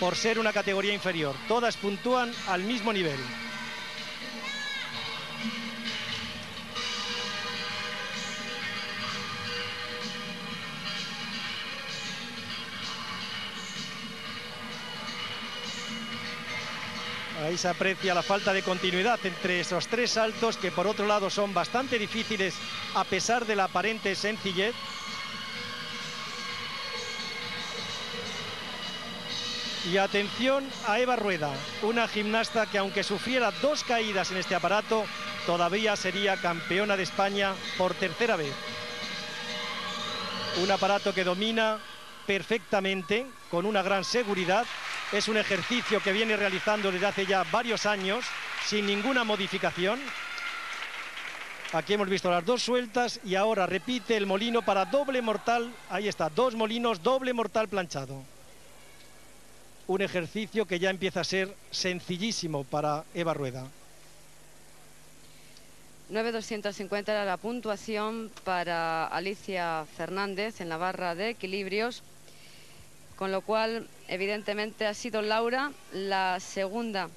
por ser una categoría inferior. Todas puntúan al mismo nivel. Ahí se aprecia la falta de continuidad entre esos tres saltos que por otro lado son bastante difíciles a pesar de la aparente sencillez. Y atención a Eva Rueda, una gimnasta que aunque sufriera dos caídas en este aparato, todavía sería campeona de España por tercera vez. Un aparato que domina perfectamente, con una gran seguridad. Es un ejercicio que viene realizando desde hace ya varios años, sin ninguna modificación. Aquí hemos visto las dos sueltas y ahora repite el molino para doble mortal. Ahí está, dos molinos, doble mortal planchado un ejercicio que ya empieza a ser sencillísimo para Eva Rueda. 9.250 era la puntuación para Alicia Fernández en la barra de equilibrios, con lo cual evidentemente ha sido Laura la segunda,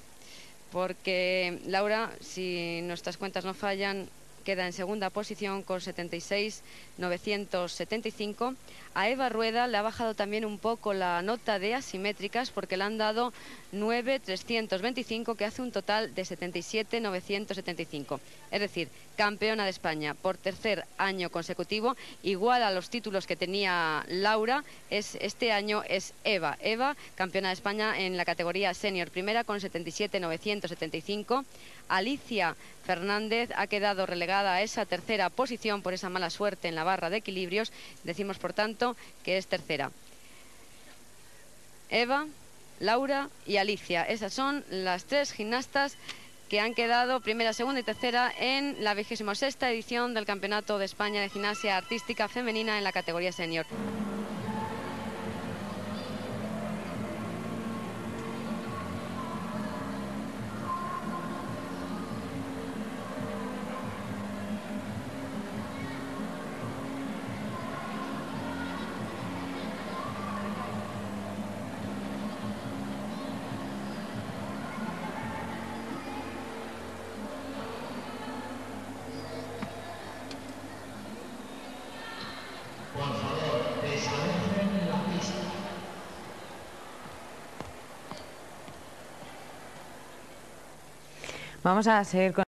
porque Laura, si nuestras cuentas no fallan, queda en segunda posición con 76.975. A Eva Rueda le ha bajado también un poco la nota de asimétricas porque le han dado 9.325 que hace un total de 77.975. Es decir, campeona de España por tercer año consecutivo, igual a los títulos que tenía Laura, es, este año es Eva. Eva, campeona de España en la categoría senior primera con 77.975. Alicia Fernández ha quedado relegada a esa tercera posición por esa mala suerte en la barra de equilibrios. Decimos, por tanto, que es tercera. Eva, Laura y Alicia. Esas son las tres gimnastas que han quedado primera, segunda y tercera en la vigésima sexta edición del Campeonato de España de Gimnasia Artística Femenina en la categoría senior. Vamos a seguir con